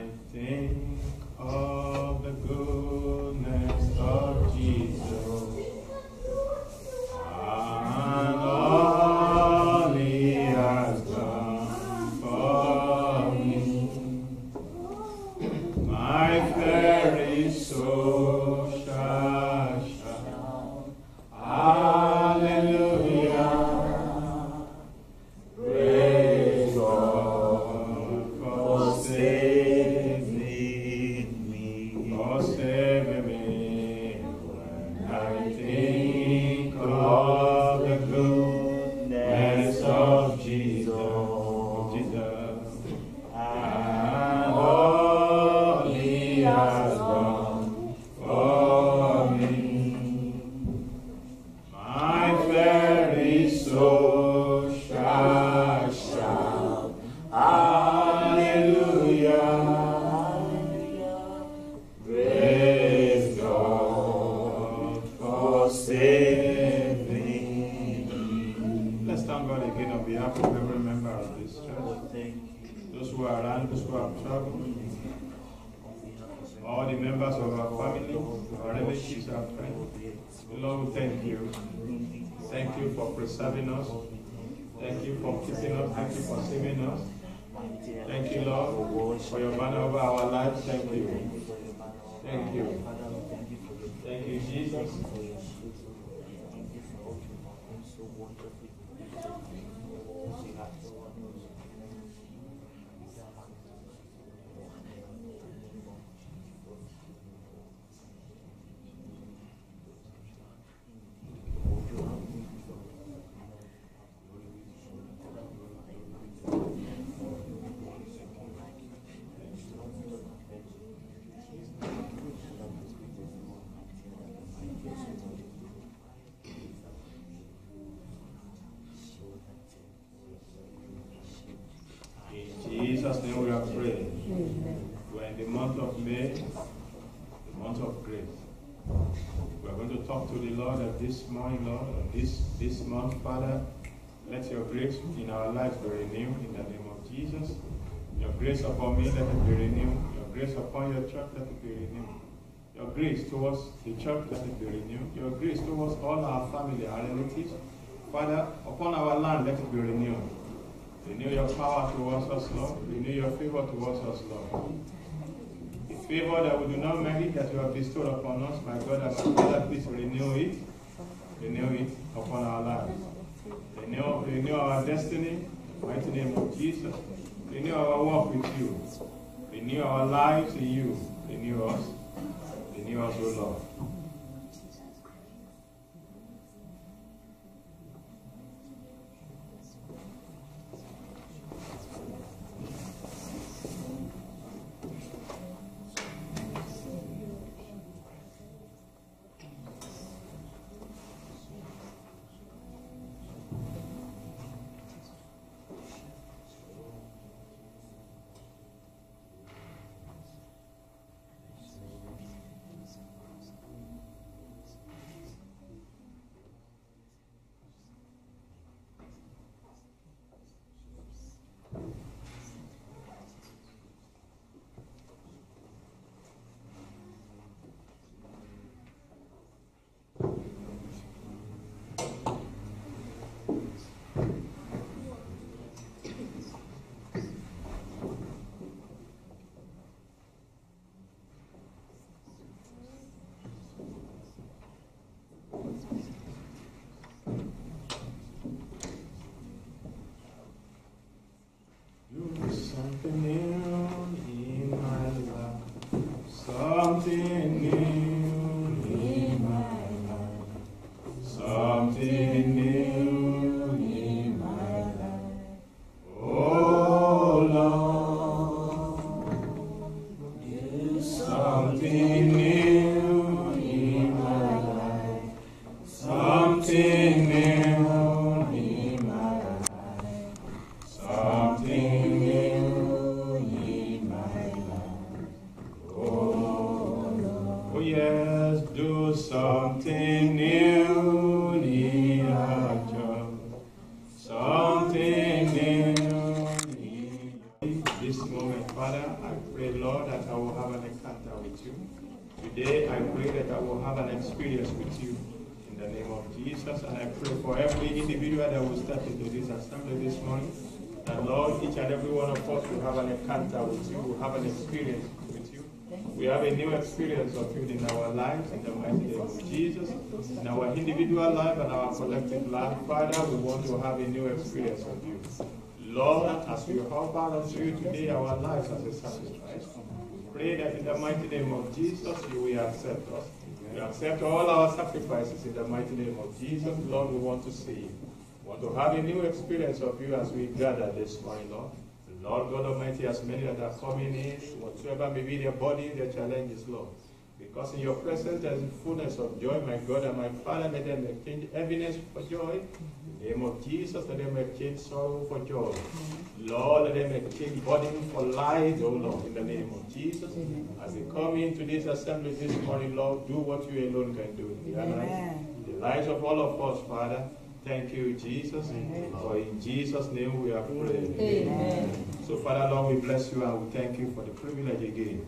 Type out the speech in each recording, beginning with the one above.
I think. Sim. Jesus' name we are praying. We're in the month of May, the month of grace. We're going to talk to the Lord of this morning, Lord, this, this month, Father. Let your grace in our lives be renewed in the name of Jesus. Your grace upon me, let it be renewed. Your grace upon your church, let it be renewed. Your grace towards the church, let it be renewed. Your grace towards all our family, our relatives. Father, upon our land, let it be renewed. Renew your power towards us, Lord. Renew your favor towards us, Lord. The favor that we do not merit that you have bestowed upon us, my God and my Father, please renew it. Renew it upon our lives. Renew, renew our destiny, mighty name of Jesus. Renew our walk with you. Renew our lives in you. Renew us. Renew us, O Lord. Job. Something new in this moment, Father. I pray, Lord, that I will have an encounter with you. Today, I pray that I will have an experience with you. In the name of Jesus, and I pray for every individual that will step into this assembly this morning. And Lord, each and every one of us will have an encounter with you, will have an experience. We have a new experience of you in our lives, in the mighty name of Jesus. In our individual life and our collective life, Father, we want to have a new experience of you. Lord, as we offer unto you today our lives as a sacrifice, pray that in the mighty name of Jesus, you will accept us. You accept all our sacrifices in the mighty name of Jesus. Lord, we want to see you. We want to have a new experience of you as we gather this morning, Lord. Lord God Almighty, as many that are coming in, whatsoever may be their body, their challenges, Lord. Because in your presence there is fullness of joy, my God and my Father, let them exchange heaviness for joy. In the name of Jesus, let them exchange sorrow for joy. Lord, let them exchange burden for light, oh Lord, in the name of Jesus. As we come into this assembly this morning, Lord, do what you alone can do in. Amen. The lives of all of us, Father. Thank you, Jesus. For in Jesus' name we are praying. Amen. So, Father, Lord, we bless you and we thank you for the privilege again.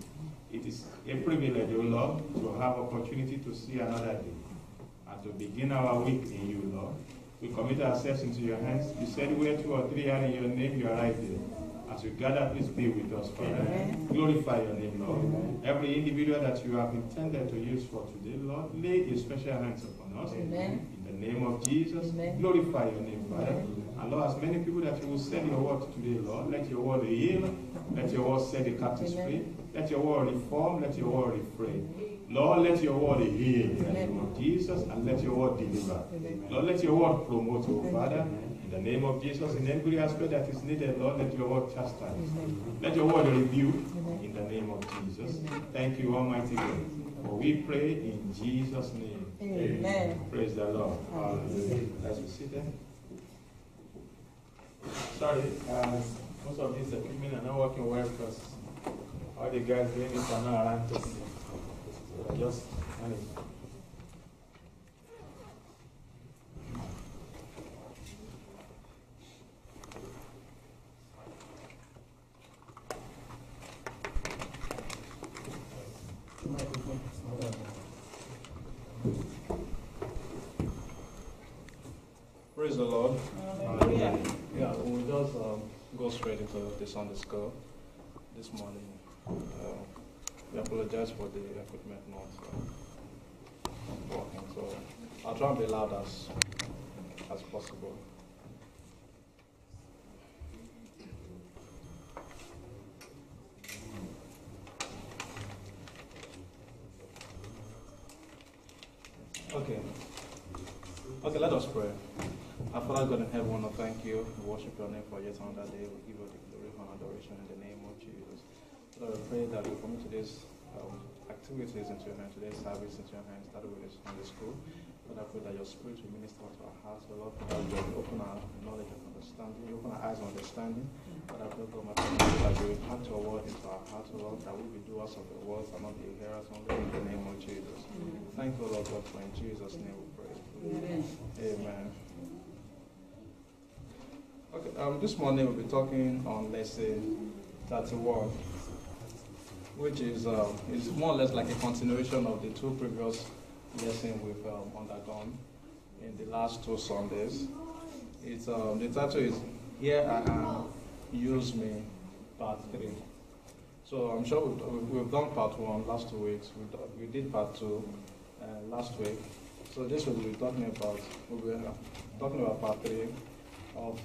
It is a privilege, O Lord, to have opportunity to see another day and to begin our week in you, Lord. We commit ourselves into your hands. You said where two or three are in your name, you are right there. As we gather, please be with us, Father. Amen. Glorify your name, Lord. Every individual that you have intended to use for today, Lord, lay a special hands upon us. Amen. Name of Jesus, Amen. glorify your name, Father. And Lord, as many people that you will send your word today, Lord, let your word heal, let your word set the captives free, let your word reform, let your word refrain. Lord, let your word heal in the name of Jesus, and let your word deliver. Amen. Lord, let your word promote, oh Amen. Father, in the name of Jesus, in every aspect that is needed, Lord, let your word chastise. Amen. Let your word rebuke in the name of Jesus. Thank you, Almighty God. For we pray in Jesus' name. Amen. Praise the Lord. Hallelujah. Let's be seated. Sorry, uh, most of these equipment are not working well because all the guys doing it are not around us. So just manage. Praise the Lord. Hallelujah. Yeah, we'll just um, go straight into the Sunday school this morning. Uh, we apologize for the equipment not uh, working, so I'll try and be loud as as possible. Okay. Okay, let us pray. Our Father God in heaven, we want to thank you. We worship your name for yet another day. We give you the glory and adoration in the name of Jesus. Lord, we pray that we commit today's um, activities into your hands, today's service into your hands, that will be Sunday school. Lord, I pray that your spirit will minister to our hearts. So Lord, that you will open our knowledge and understanding, you open our eyes of understanding. Lord, I pray, God, my Father, that you will impart your word into our hearts, O Lord, that we will be doers of the words and not be hearers only in the name of Jesus. Thank you, Lord God, for in Jesus' name we pray. Amen. Amen. Um, this morning we'll be talking on lesson 31, which is, um, is more or less like a continuation of the two previous lessons we've um, undergone in the last two Sundays. It's, um, the title is Here I Am, Use Me, Part 3. So I'm sure we've, we've- done part one last two weeks. We, we did part two uh, last week. So this we'll be talking about we'll be uh, talking about part three of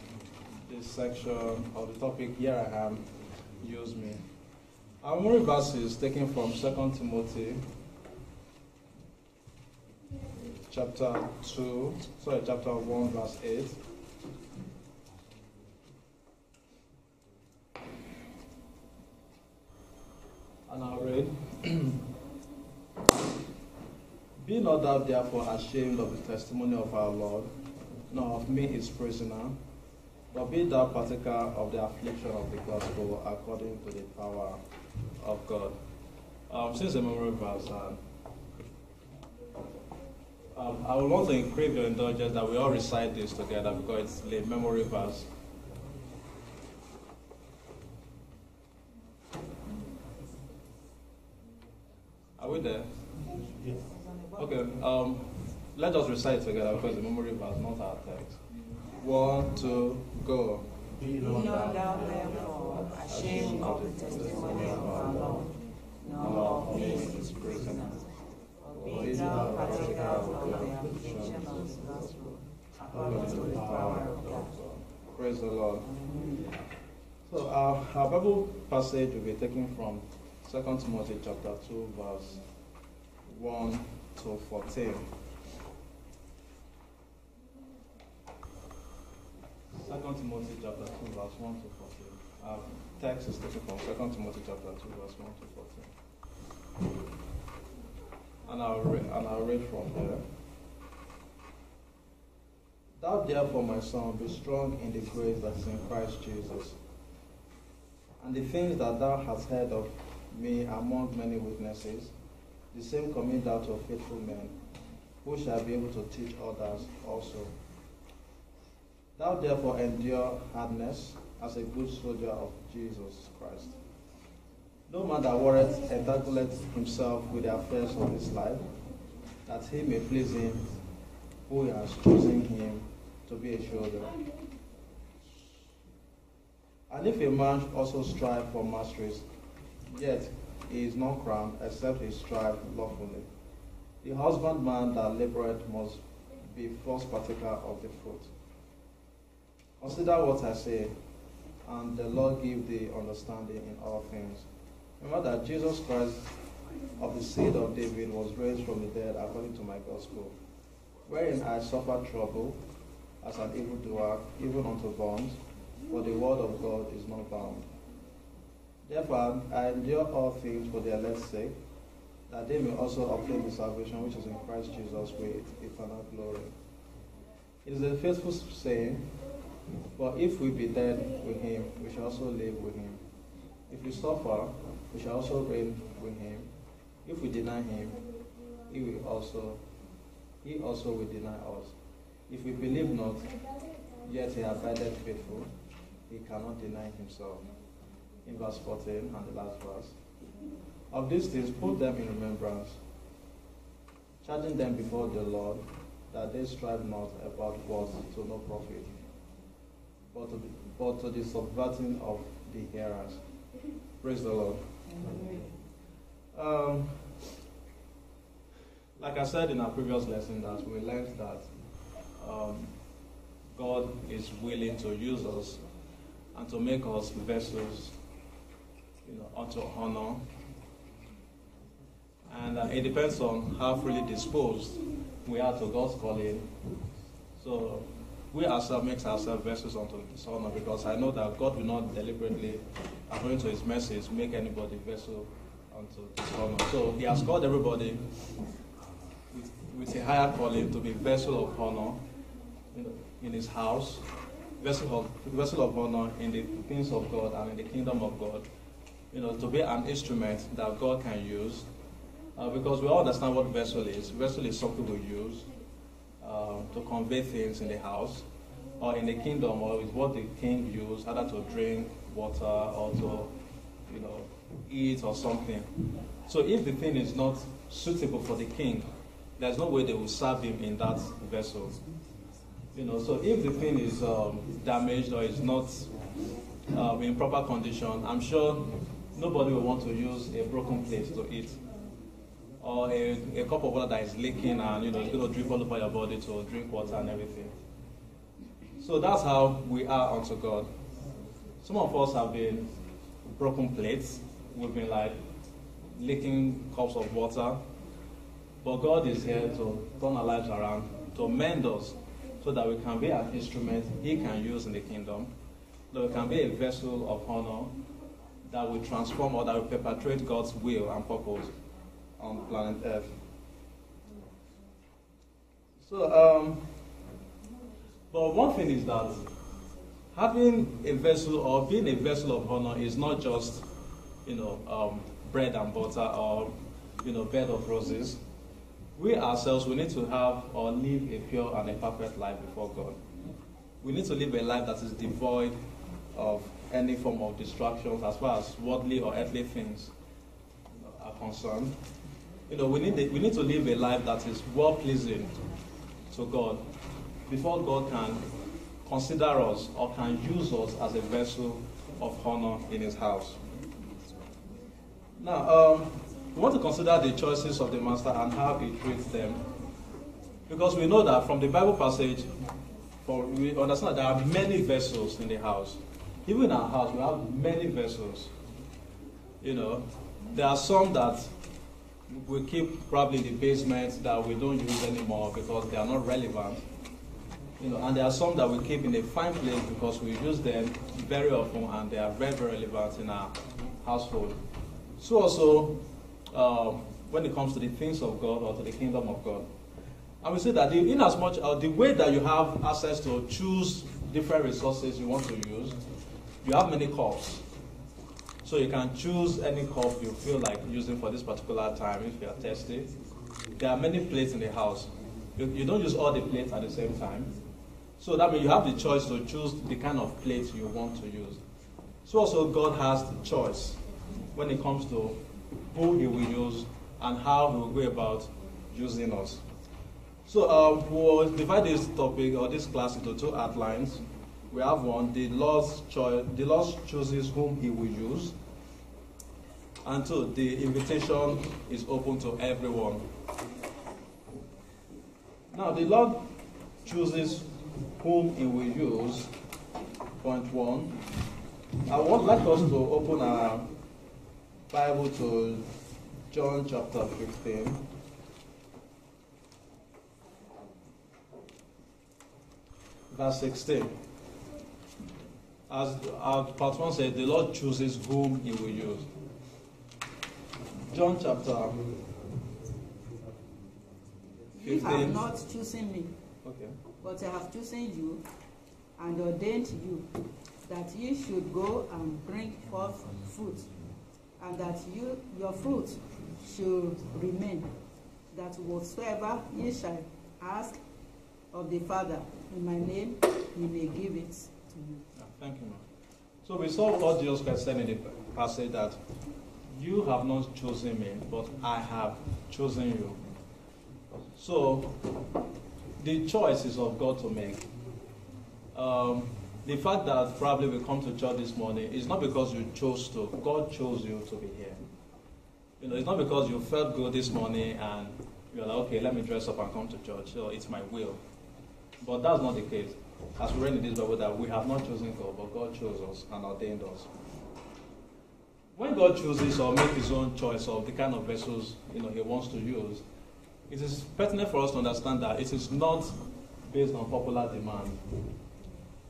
this section of the topic Here I am, use me. Our memory verse is taken from 2 Timothy chapter 2, sorry, chapter 1, verse 8. And I'll read. Be not thou therefore ashamed of the testimony of our Lord, nor of me his prisoner, but be thou partaker of the affliction of the gospel according to the power of God. Um, since the memory verse, um, um, I would want to crave your indulgence that we all recite this together because it's a memory verse. Are we there? Yes. Okay, um, let us recite together because the memory verse, is not our text. One, two, go. Be not thou therefore ashamed of the testimony of our Lord, nor of me his prisoner. But be thou uh, partaker of the affliction of the uh, gospel, according to the power of God. Praise the Lord. So our, our Bible passage will be taken from 2 Timothy chapter 2, verse 1 to 14. 2 Timothy chapter 2, verse 1 to 14. Our text is taken from 2 Timothy chapter 2, verse 1 to 14. And I'll, re- and I'll read from there. Thou therefore, my son, be strong in the grace that is in Christ Jesus. And the things that thou hast heard of me among many witnesses, the same commit thou to faithful men, who shall be able to teach others also. Thou therefore endure hardness as a good soldier of Jesus Christ. No man that warreth entanguleth himself with the affairs of this life, that he may please him who has chosen him to be a shoulder. And if a man also strive for masteries, yet he is not crowned, except he strive lawfully. The husbandman that laboureth must be first partaker of the fruit. Consider what I say, and the Lord give thee understanding in all things. Remember that Jesus Christ of the seed of David was raised from the dead according to my gospel, wherein I suffered trouble as an evildoer, even unto bonds, for the word of God is not bound. Therefore I endure all things for their elect's sake, that they may also obtain the salvation which is in Christ Jesus with eternal glory. It is a faithful saying, but if we be dead with him, we shall also live with him. If we suffer, we shall also reign with him. If we deny him, he will also he also will deny us. If we believe not, yet he abideth faithful, he cannot deny himself. In verse 14 and the last verse. Of these things put them in remembrance, charging them before the Lord that they strive not about what to no profit, but to, the, but to the subverting of the hearers. Praise the Lord. Um, like I said in our previous lesson, that we learned that um, God is willing to use us and to make us vessels, you know, unto honor. And uh, it depends on how freely disposed we are to God's calling. So we ourselves make ourselves vessels unto His honor because I know that God will not deliberately, according to His message, make anybody vessel unto His honor. So He has called everybody with, with a higher calling to be vessel of honor in, in His house, vessel of vessel of honor in the things of God and in the kingdom of God. You know, to be an instrument that God can use. Uh, because we all understand what vessel is. Vessel is something we use uh, to convey things in the house or in the kingdom, or is what the king used either to drink water or to, you know, eat or something. So if the thing is not suitable for the king, there's no way they will serve him in that vessel. You know, so if the thing is um, damaged or is not um, in proper condition, I'm sure nobody will want to use a broken plate to eat or a, a cup of water that is leaking and you know it's going to drip all over your body to drink water and everything. So that's how we are unto God. Some of us have been broken plates. We've been like leaking cups of water. But God is here to turn our lives around, to mend us, so that we can be an instrument He can use in the kingdom, that we can be a vessel of honor that will transform or that will perpetuate God's will and purpose on planet Earth. So, um, but one thing is that having a vessel or being a vessel of honor is not just, you know, um, bread and butter or, you know, bed of roses. We ourselves, we need to have or live a pure and a perfect life before God. We need to live a life that is devoid of any form of distractions as far as worldly or earthly things are concerned. You know, we need, we need to live a life that is well pleasing to God before God can consider us or can use us as a vessel of honor in His house. Now, um, we want to consider the choices of the Master and how He treats them. Because we know that from the Bible passage, we understand that there are many vessels in the house. Even in our house, we have many vessels. You know, there are some that we keep probably the basements that we don't use anymore because they are not relevant. You know, and there are some that we keep in a fine place because we use them very often and they are very, very relevant in our household. So also, um, when it comes to the things of God or to the kingdom of God. And we say that the, in as much uh, the way that you have access to choose different resources you want to use, you have many cups. So you can choose any cup you feel like using for this particular time if you are thirsty. There are many plates in the house. You, you don't use all the plates at the same time. So that means you have the choice to choose the kind of plate you want to use. So also God has the choice when it comes to who He will use and how He will go about using us. So um, we'll divide this topic or this class into two outlines. We have one: the Lord's choice. The Lord chooses whom He will use, and two, the invitation is open to everyone. Now, the Lord chooses whom He will use. Point one. I would like us to open our Bible to John chapter 15. Verse 16. As our part 1 said, the Lord chooses whom he will use. John chapter You 15. have not chosen me, Okay. but I have chosen you and ordained you that ye should go and bring forth fruit, and that you your fruit should remain, that whatsoever ye shall ask of the Father in my name, he may give it to you. Thank you. So we saw what Jesus Christ said in the passage that you have not chosen me, but I have chosen you. So the choice is of God to make. Um, the fact that probably we come to church this morning is not because you chose to. God chose you to be here. You know, it's not because you felt good this morning and you're like, okay, let me dress up and come to church. So it's my will. But that's not the case. As we read in this Bible, that we have not chosen God, but God chose us and ordained us. When God chooses or makes His own choice of the kind of vessels you know He wants to use, it is pertinent for us to understand that it is not based on popular demand.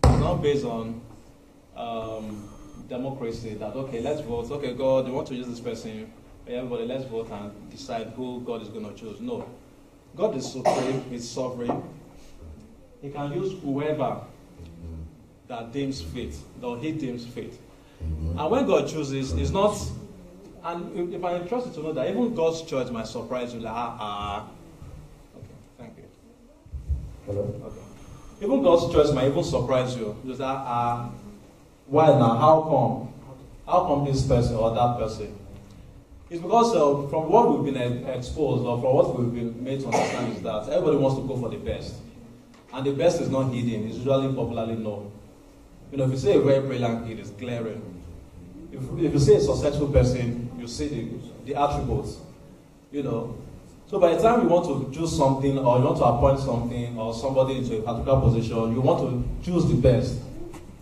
It's not based on um, democracy. That okay, let's vote. Okay, God, you want to use this person? Everybody, let's vote and decide who God is going to choose. No, God is supreme. He's sovereign. He can use whoever that deems fit, or he deems fit. And when God chooses, it's not. And if I'm interested to know that even God's choice might surprise you, like ah ah. Okay, thank you. Hello? Okay. Even God's choice might even surprise you. Just ah ah. Why now? How come? How come this person or that person? It's because uh, from what we've been exposed or from what we've been made to understand is that everybody wants to go for the best. And the best is not hidden, it's usually popularly known. You know, if you say a very brilliant kid, it's glaring. If, if you say a successful person, you see the, the attributes. You know. So by the time you want to choose something or you want to appoint something or somebody into a particular position, you want to choose the best.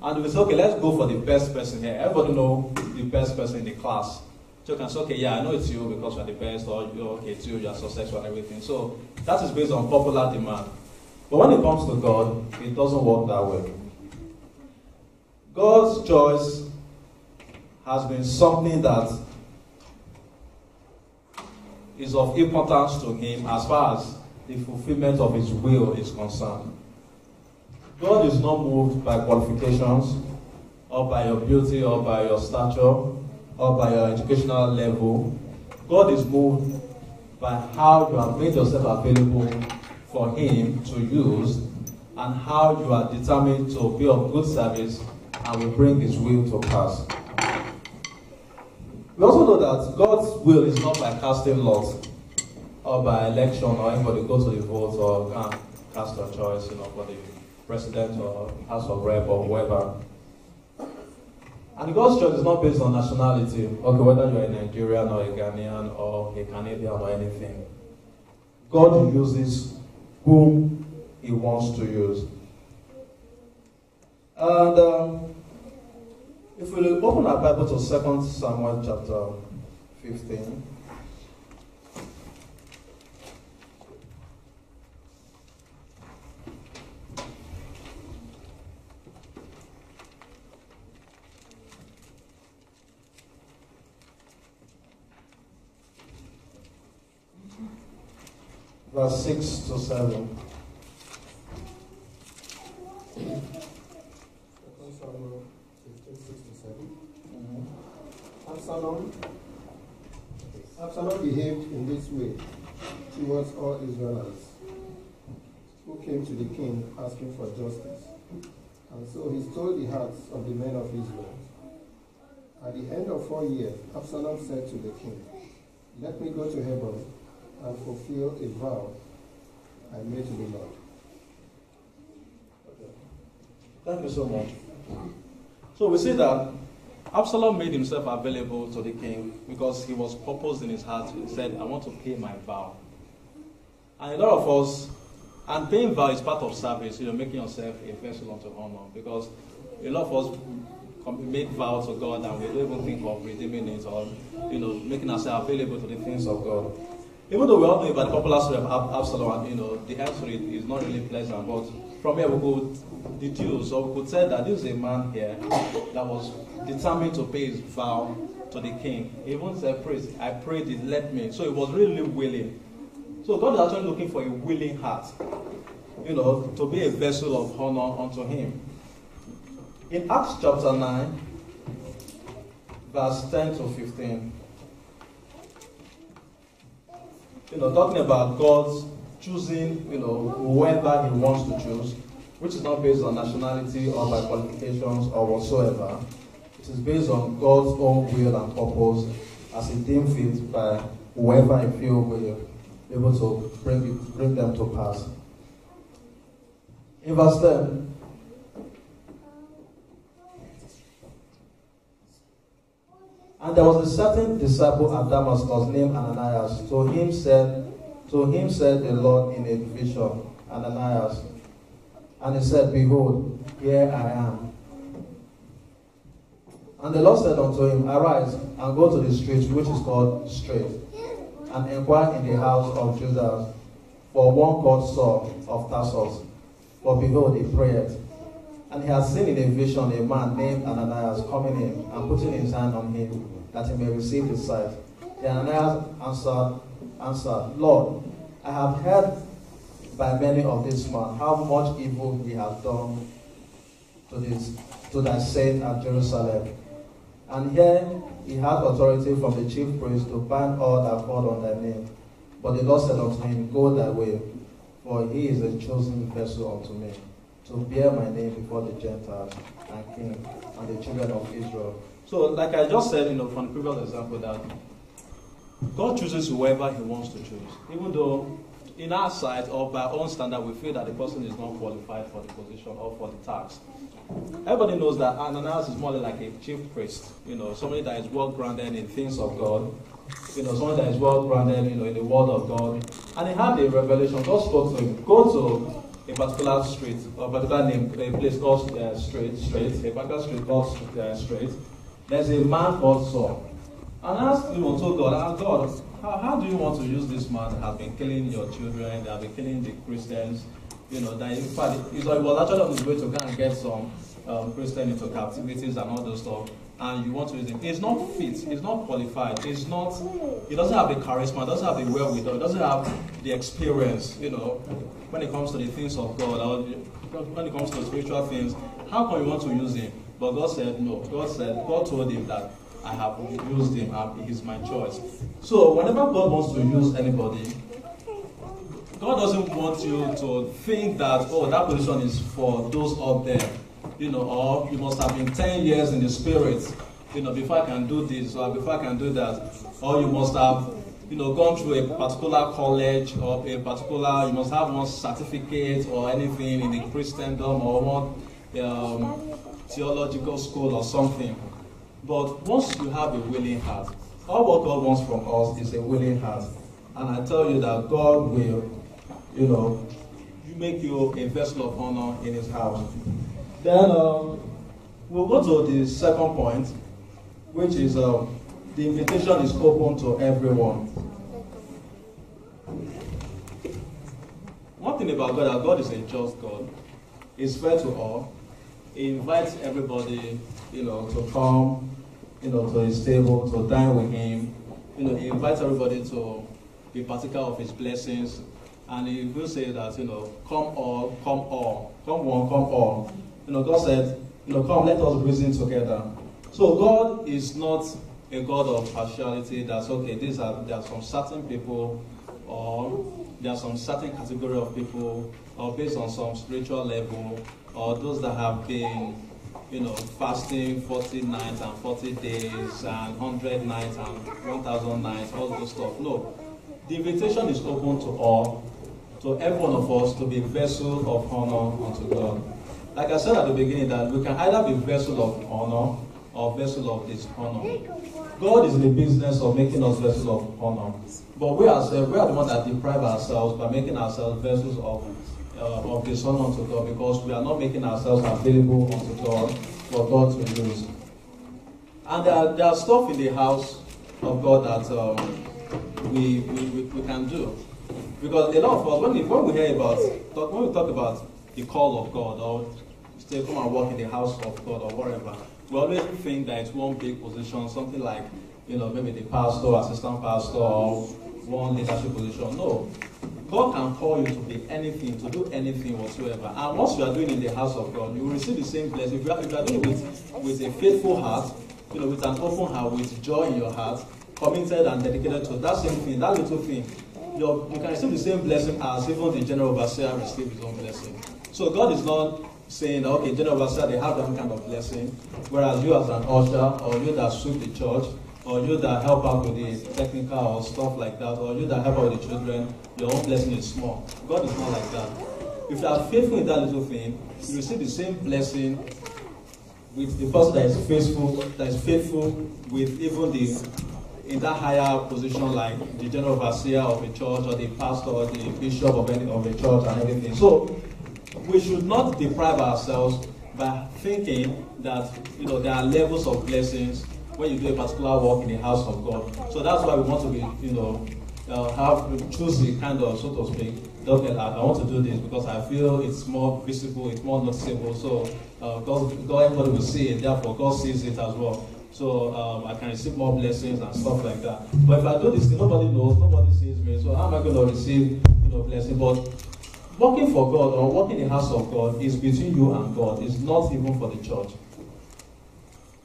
And you say, okay, let's go for the best person here, everybody know the best person in the class. So you can say, okay, yeah, I know it's you because you're the best, or you're okay, it's you, you're successful and everything. So that is based on popular demand. But when it comes to God, it doesn't work that way. God's choice has been something that is of importance to Him as far as the fulfillment of His will is concerned. God is not moved by qualifications, or by your beauty, or by your stature, or by your educational level. God is moved by how you have made yourself available for Him to use and how you are determined to be of good service and will bring His will to pass. We also know that God's will is not by casting lots or by election or anybody go to the vote or and cast your choice, you know, for the president or House of Rep or whoever. And God's choice is not based on nationality, okay, whether you're a Nigerian or a Ghanaian or a Canadian or anything. God uses whom He wants to use. And um, if we open our Bible to 2 Samuel chapter 15. Verse 6 to 7. Second Samuel 15, 6 to 7. Absalom, Absalom behaved in this way towards all Israelites who came to the king asking for justice. And so he stole the hearts of the men of Israel. At the end of four years, Absalom said to the king, Let me go to Hebron and fulfill a vow I made to the Lord. Thank you so much. So we see that Absalom made himself available to the king because he was purposed in his heart. He said, I want to pay my vow. And a lot of us, and paying vow is part of service, you know, making yourself a vessel unto honor. Because a lot of us make vows to God and we don't even think of redeeming it or, you know, making ourselves available to the things of God. Even though we all know about the popular story of Absalom, and, you know, the story is not really pleasant, but from here we could deduce or we could say that this is a man here that was determined to pay his vow to the king. He even said, Praise, I prayed it, let me. So he was really willing. So God is actually looking for a willing heart, you know, to be a vessel of honor unto him. In Acts chapter 9, verse 10 to 15, you know, talking about God's choosing, you know, whoever he wants to choose, which is not based on nationality or by qualifications or whatsoever. It is based on God's own will and purpose as he deemed fit by whoever he feel will be able to bring, bring them to pass. In verse 10, And there was a certain disciple at Damascus named Ananias. To him said, to him said the Lord in a vision, Ananias. And he said, Behold, here I am. And the Lord said unto him, Arise and go to the street which is called Straight, and inquire in the house of Judas for one called Saul of Tarsus. For behold, he prayed. And he had seen in a vision a man named Ananias coming in and putting his hand on him that he may receive his sight. Then Ananias answered, answered, Lord, I have heard by many of this man how much evil he has done to this to thy saint at Jerusalem. And here he had authority from the chief priest to bind all that called on thy name. But the Lord said unto him, Go thy way, for he is a chosen vessel unto me, to bear my name before the Gentiles and king and the children of Israel. So, like I just said, you know, from the previous example, that God chooses whoever He wants to choose, even though in our sight or by our own standard we feel that the person is not qualified for the position or for the task. Everybody knows that Ananias is more like a chief priest, you know, somebody that is well grounded in things of God, you know, someone that is well grounded, you know, in the word of God. And he had a revelation. God spoke to him, go to a particular street, a particular name, a place called uh, Straight, Straight, a particular street called uh, Straight. There's a man called Saul. And asked him unto God, ah, God, how, how do you want to use this man that has been killing your children, that has been killing the Christians? You know, that in fact, he was actually on his way to go and get some um, Christian into captivities and all those stuff. And you want to use him. He's not fit, he's not qualified, he's not, he doesn't have the charisma, doesn't have the wherewithal, he doesn't have the experience, you know, when it comes to the things of God, or when it comes to spiritual things. How can you want to use him? But God said no. God said, God told him that I have used him, he's my choice. So whenever God wants to use anybody, God doesn't want you to think that, oh, that position is for those up there. You know, or you must have been 10 years in the spirit, you know, before I can do this or before I can do that. Or you must have, you know, gone through a particular college or a particular, you must have one certificate or anything in the Christendom or one um, theological school or something. But once you have a willing heart, all what God wants from us is a willing heart. And I tell you that God will, you know, make you a vessel of honor in his house. Then um, we'll go to the second point, which is um, the invitation is open to everyone. One thing about God, that God is a just God. He's fair to all invites everybody, you know, to come, you know, to his table, to dine with him. You know, he invites everybody to be partaker of his blessings. And he will say that, you know, come all, come all, come one, come all. You know, God said, you know, come, let us reason together. So God is not a God of partiality that's okay, these are there are some certain people or there are some certain category of people or based on some spiritual level, or those that have been, you know, fasting 40 nights and 40 days and 100 nights and 1,000 nights, all those stuff. No. The invitation is open to all, to every one of us to be vessel of honor unto God. Like I said at the beginning, that we can either be vessel of honor or vessel of dishonor. God is in the business of making us vessels of honor. But we ourselves, we are the ones that deprive ourselves by making ourselves vessels of uh, of Son unto God because we are not making ourselves available unto God for God to use. And there are, there are stuff in the house of God that um, we, we, we, can do. Because a lot of us, when we, when we hear about, talk, when we talk about the call of God or say come and work in the house of God or whatever, we always think that it's one big position, something like, you know, maybe the pastor, assistant pastor, or one leadership position. No. God can call you to be anything, to do anything whatsoever. And once you are doing in the house of God, you will receive the same blessing. If you are, if you are doing it with, with a faithful heart, you know, with an open heart, with joy in your heart, committed and dedicated to that same thing, that little thing, you you can receive the same blessing as even the general overseer received his own blessing. So God is not saying, okay, general overseer, they have that kind of blessing, whereas you as an usher, or you that sweep the church, or you that help out with the technical or stuff like that, or you that help out with the children, your own blessing is small. God is not like that. If you are faithful in that little thing, you receive the same blessing with the person that is faithful, that is faithful with even the in that higher position like the general overseer of a church or the pastor or the bishop of any of a church and everything. So we should not deprive ourselves by thinking that you know there are levels of blessings when you do a particular work in the house of God. So that's why we want to be, you know, uh, have choose the kind of so to speak. Okay, I, I want to do this because I feel it's more visible, it's more noticeable. So uh, God, God, everybody will see it. Therefore, God sees it as well. So um, I can receive more blessings and stuff like that. But if I do this, nobody knows, nobody sees me. So how am I going to receive, you know, blessing? But working for God or working in the house of God is between you and God. It's not even for the church.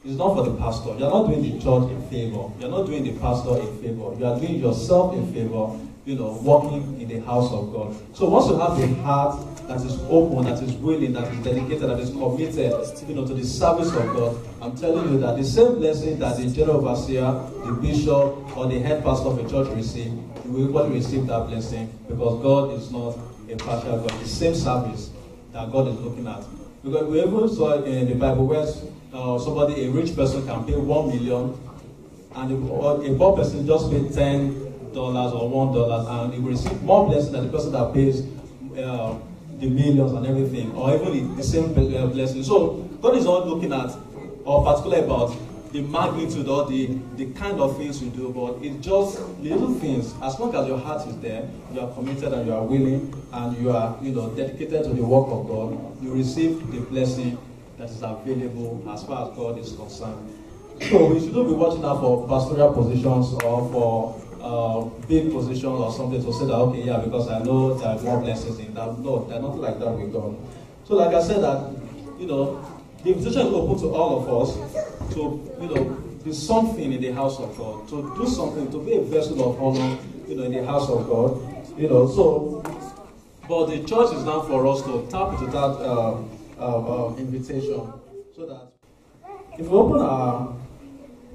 It's not for the pastor. You're not doing the church in favor. You're not doing the pastor in favor. You are doing yourself in favor, you know, working in the house of God. So once you have a heart that is open, that is willing, that is dedicated, that is committed, you know, to the service of God, I'm telling you that the same blessing that the general overseer, the bishop, or the head pastor of a church receive, you will equally receive that blessing because God is not a partial God. The same service that God is looking at. Because we even saw in the Bible where uh, somebody, a rich person can pay one million, and a, poor person just pay ten dollars or one dollar, and he will receive more blessing than the person that pays uh, the millions and everything, or even the, the same uh, blessing. So God is not looking at, or particularly about the magnitude or the, the kind of things you do, but it's just little things. As long as your heart is there, you are committed and you are willing and you are you know dedicated to the work of God, you receive the blessing that is available as far as God is concerned. So we shouldn't be watching out for pastoral positions or for uh, big positions or something to say that okay, yeah, because I know there are more blessings in that. No, there's nothing like that with God. So like I said that, you know, the invitation is open to all of us to, you know, do something in the house of God, to do something, to be a vessel of honor, you know, in the house of God. You know, so but the church is now for us to tap into that uh, uh, uh, invitation so that if we open our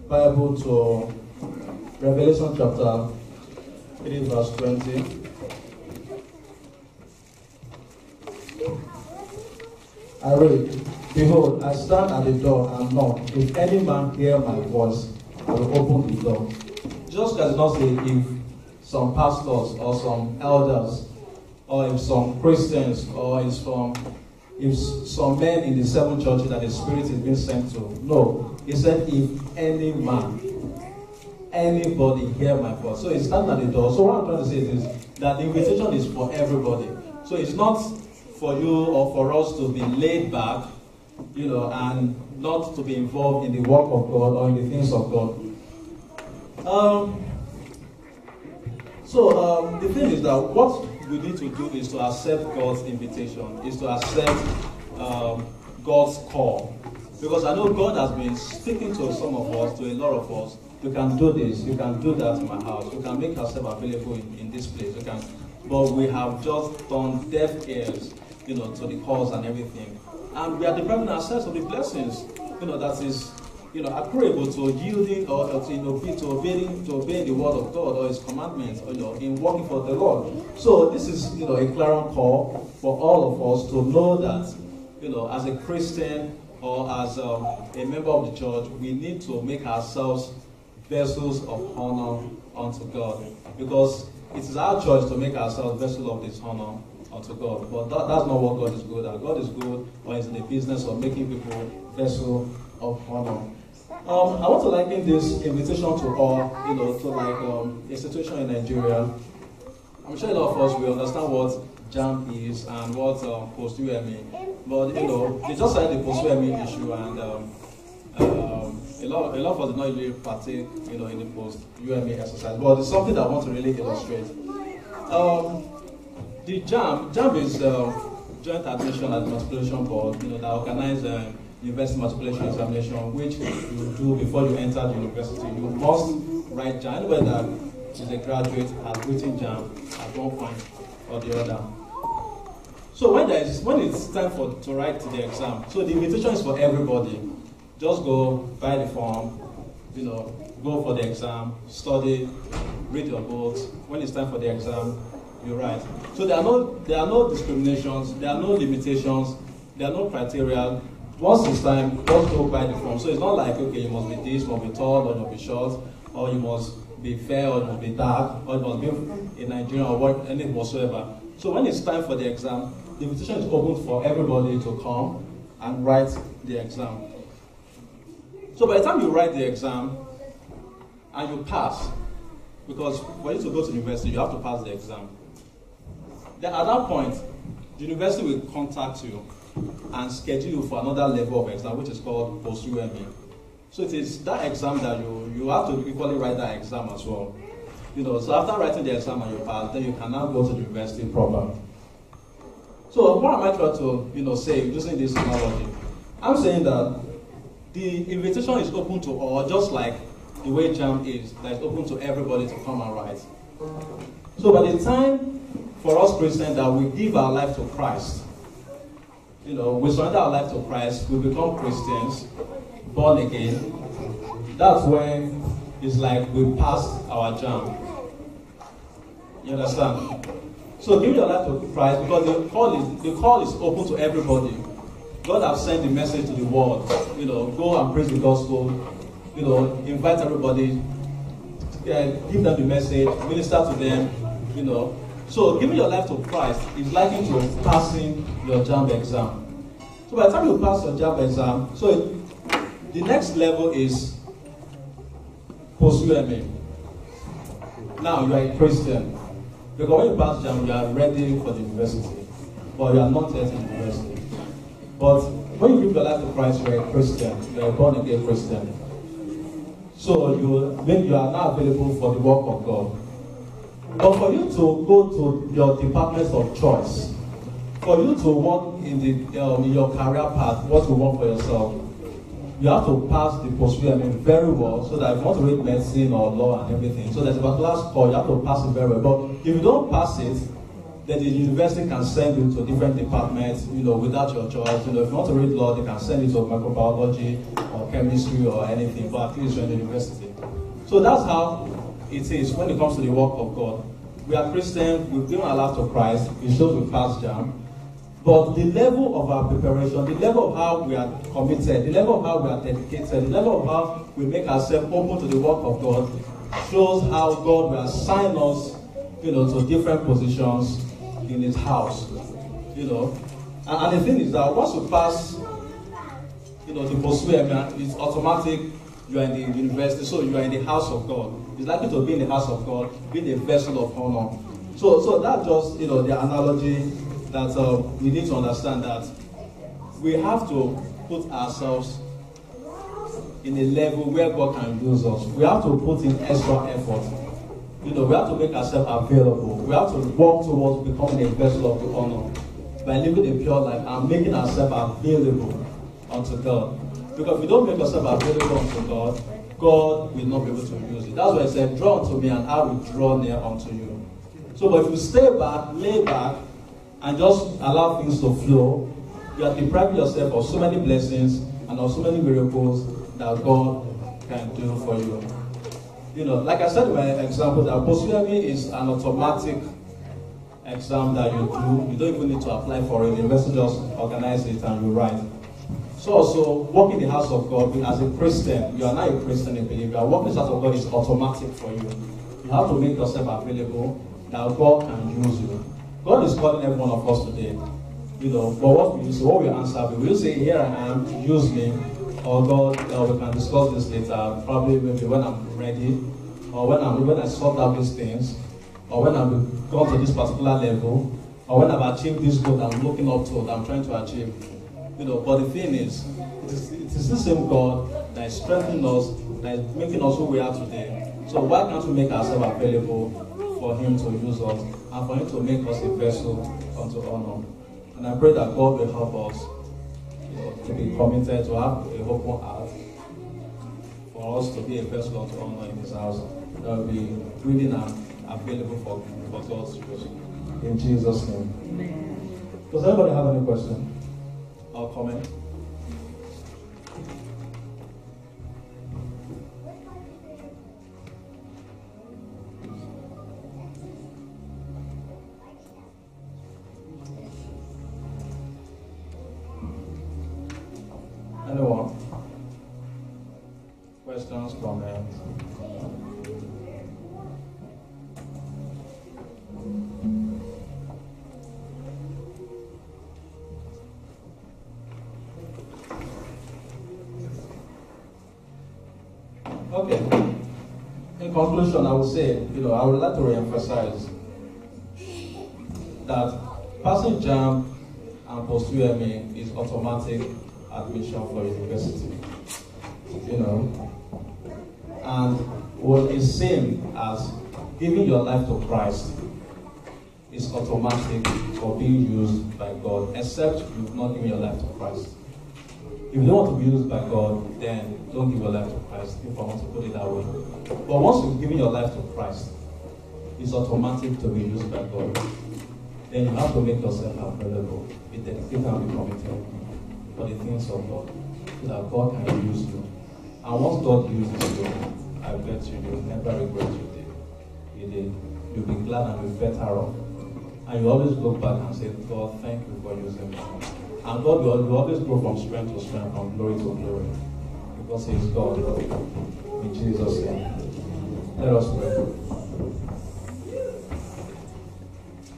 Bible to Revelation chapter 3, verse 20. I read, Behold, I stand at the door and knock. If any man hear my voice, I will open the door. Just as not say if some pastors or some elders or if some Christians or if some if some men in the seven churches that the Spirit is being sent to. No. He said, if any man, anybody hear my voice. So he's standing at the door. So what I'm trying to say is that the invitation is for everybody. So it's not for you or for us to be laid back, you know, and not to be involved in the work of God or in the things of God. Um, so um, the thing is that what we need to do is to accept God's invitation, is to accept um, God's call. Because I know God has been speaking to some of us, to a lot of us. You can do this, you can do that in my house, you can make yourself available in, in this place, you can but we have just done deaf ears, you know, to the cause and everything. And we are depriving ourselves of the blessings, you know, that is, you know, agreeable to yielding or, to, you know, to obeying, to obeying the word of God or His commandments, or, you know, in working for the Lord. So this is, you know, a clarion call for all of us to know that, you know, as a Christian or as um, a member of the church, we need to make ourselves vessels of honor unto God. Because it is our choice to make ourselves vessels of dishonor unto God. But that, that's not what God is good at. God is good or is in the business of making people vessel of honor. Um, I want to liken this invitation to all, you know, to like um, a situation in Nigeria. I'm sure a lot of us will understand what JAMB is and what um, post. But you know, they just had the post UME issue and um, um, a lot, a lot of us did not really partake, you know, in the post UME exercise. But it's something that I want to really illustrate. Um, the JAMB, JAMB is uh, Joint Admission and Matriculation Board, you know, that organizes uh, university matriculation examination, which you do before you enter the university. You must write. Anybody that is a graduate has written JAMB at one point or the other. So when there is when it's time for to write the exam, so the invitation is for everybody. Just go buy the form, you know, go for the exam, study, read your books. When it's time for the exam, you write. So there are no there are no discriminations, there are no limitations, there are no criteria. Once it's time, just go by the form. So it's not like okay, you must be this, you must be tall, or you must be short, or you must be fair, or you must be dark, or you must be in Nigeria, or what anything whatsoever. So when it's time for the exam, the invitation is open for everybody to come and write the exam. So by the time you write the exam and you pass, because for you to go to university, you have to pass the exam. Then at that point, the university will contact you and schedule you for another level of exam, which is called post UME. So it is that exam that you you have to equally write that exam as well. You know, so after writing the exam and you pass, then you can now go to the university proper. So what am I trying to, you know, say using this analogy? I'm saying that the invitation is open to all, just like the way JAMB is, that is open to everybody to come and write. So by the time for us Christians that we give our life to Christ, you know, we surrender our life to Christ, we become Christians, born again, that's when it's like we passed our JAMB. You understand? So give your life to Christ because the call is the call is open to everybody. God has sent the message to the world. You know, go and preach the gospel. You know, invite everybody. Uh, give them the message. Minister to them. You know. So giving your life to Christ is likened to passing your JAMB exam. So by the time you pass your JAMB exam, so it, the next level is post UME. Now you are a Christian. Because when you pass JAMB, you are ready for the university. But you are not yet in university. But when you give your life to Christ, you are a Christian. You are a born again Christian. So you, then you are now available for the work of God. But for you to go to your departments of choice, for you to work in the um, in your career path, what you want for yourself, you have to pass the post UME very well so that if you want to read medicine or law and everything, so there's a particular score, you have to pass it very well. But if you don't pass it, then the university can send you to different departments, you know, without your choice. You know, if you want to read law, they can send you to microbiology or chemistry or anything, but at least you're in the university. So that's how it is when it comes to the work of God. We are Christians, we've given our life to Christ, it shows we pass JAMB. But the level of our preparation, the level of how we are committed, the level of how we are dedicated, the level of how we make ourselves open to the work of God shows how God will assign us, you know, to different positions in His house. You know, and, and the thing is that once you pass, you know, the post it's automatic. You are in the university, so you are in the house of God. It's likely to be in the house of God, being a vessel of honor. So, so that just, you know, the analogy that uh, we need to understand that we have to put ourselves in a level where God can use us. We have to put in extra effort. You know, we have to make ourselves available. We have to work towards becoming a vessel of the honor by living a pure life and making ourselves available unto God. Because if you don't make yourself available unto God, God will not be able to use it. That's why I said, Draw unto me, and I will draw near unto you. So, but if you stay back, lay back, and just allow things to flow, you are depriving yourself of so many blessings and of so many miracles that God can do for you. You know, like I said in my example, the apostolary is an automatic exam that you do. You don't even need to apply for it. The university just organize it and you write. So also, work in the house of God as a Christian, you are not a Christian, a believer. Working in the house of God is automatic for you. You have to make yourself available that God can use you. God is calling every one of us today. You know, but what we say, what we answer, we will say, Here I am, use me. Or God, uh, we can discuss this later, probably maybe when I'm ready, or when I'm when I sort out these things, or when I've gone to this particular level, or when I've achieved this goal that I'm looking up to, that I'm trying to achieve. You know, but the thing is, it is, it is the same God that is strengthening us, that is making us who we are today. So why can't we make ourselves available for Him to use us and for Him to make us a vessel unto honor? And I pray that God will help us you know, to be committed, to have a open heart, for us to be a vessel unto honor in His house. That will be willing and available for, for God's use. In Jesus' name. Amen. Does anybody have any question or comment? Anyone? Questions, comments? Conclusion, I would say, you know, I would like to re-emphasize that passing JAMB and post-UME is automatic admission for university. You know, and what is seen as giving your life to Christ is automatic for being used by God, except you've not given your life to Christ. If you don't want to be used by God, then don't give your life to Christ, if I want to put it that way. But once you've given your life to Christ, it's automatic to be used by God. Then you have to make yourself available, be dedicated and be committed for the things of God, so that God can use you. And once God uses you, I bet you you'll never regret you did. You did. You'll be glad and be better off. And you always look back and say, God, thank you for using me. And God will, will always go from strength to strength, from glory to glory. Because He is God. In Jesus' name. Let us pray.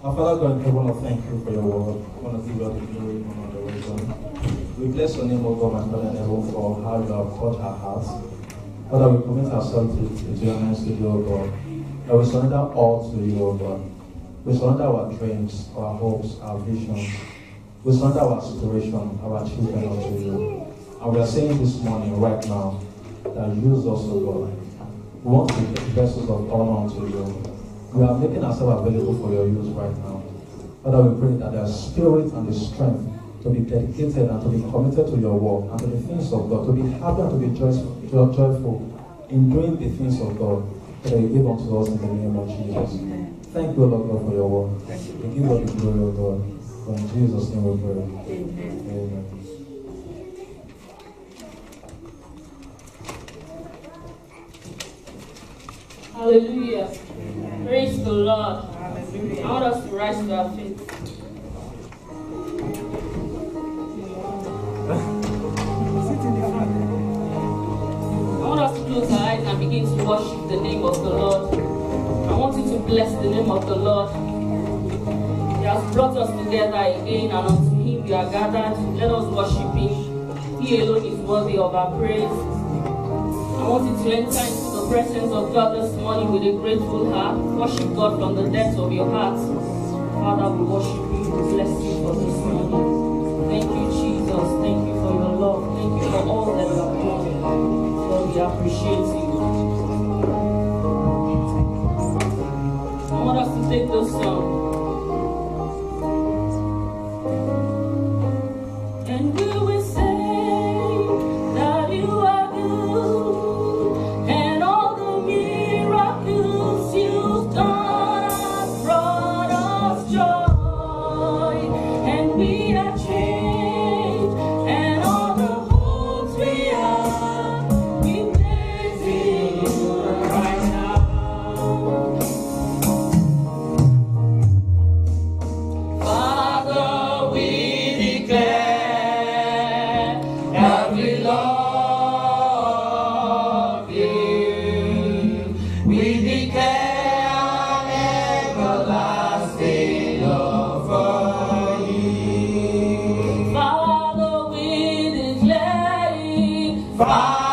Our Father God I want to thank you for your word. I want to give you the glory and the wisdom. We bless your name, O God, my Father in heaven, for how you have touched our hearts. Father, we commit ourselves to, to your hands to you, O God. That we surrender all to you, O God. We surrender our dreams, our hopes, our visions. We surrender our aspiration, our achievement unto you. And we are saying this morning, right now, that use us, O God. We want to be vessels of honor unto you. We are making ourselves available for your use right now. Father, we pray that the spirit and the strength to be dedicated and to be committed to your work and to the things of God, to be happy and to be joyful, in doing the things of God that you give unto us in the name of Jesus. Thank you, Lord God, for your work. We give you the glory, O God. For in Jesus' name we pray. Amen. Hallelujah. Praise the Lord. I want us to rise to our feet. I want us to close our eyes and begin to worship the name of the Lord. I want you to bless the name of the Lord. Has brought us together again, and unto Him we are gathered. Let us worship Him. He alone is worthy of our praise. I want you to enter into the presence of God this morning with a grateful heart. Worship God from the depths of your heart. Father, we worship you. We bless you for this morning. Thank you, Jesus. Thank you for your love. Thank you for all that you have done. Lord, we appreciate you. I want us to take this song. Bye.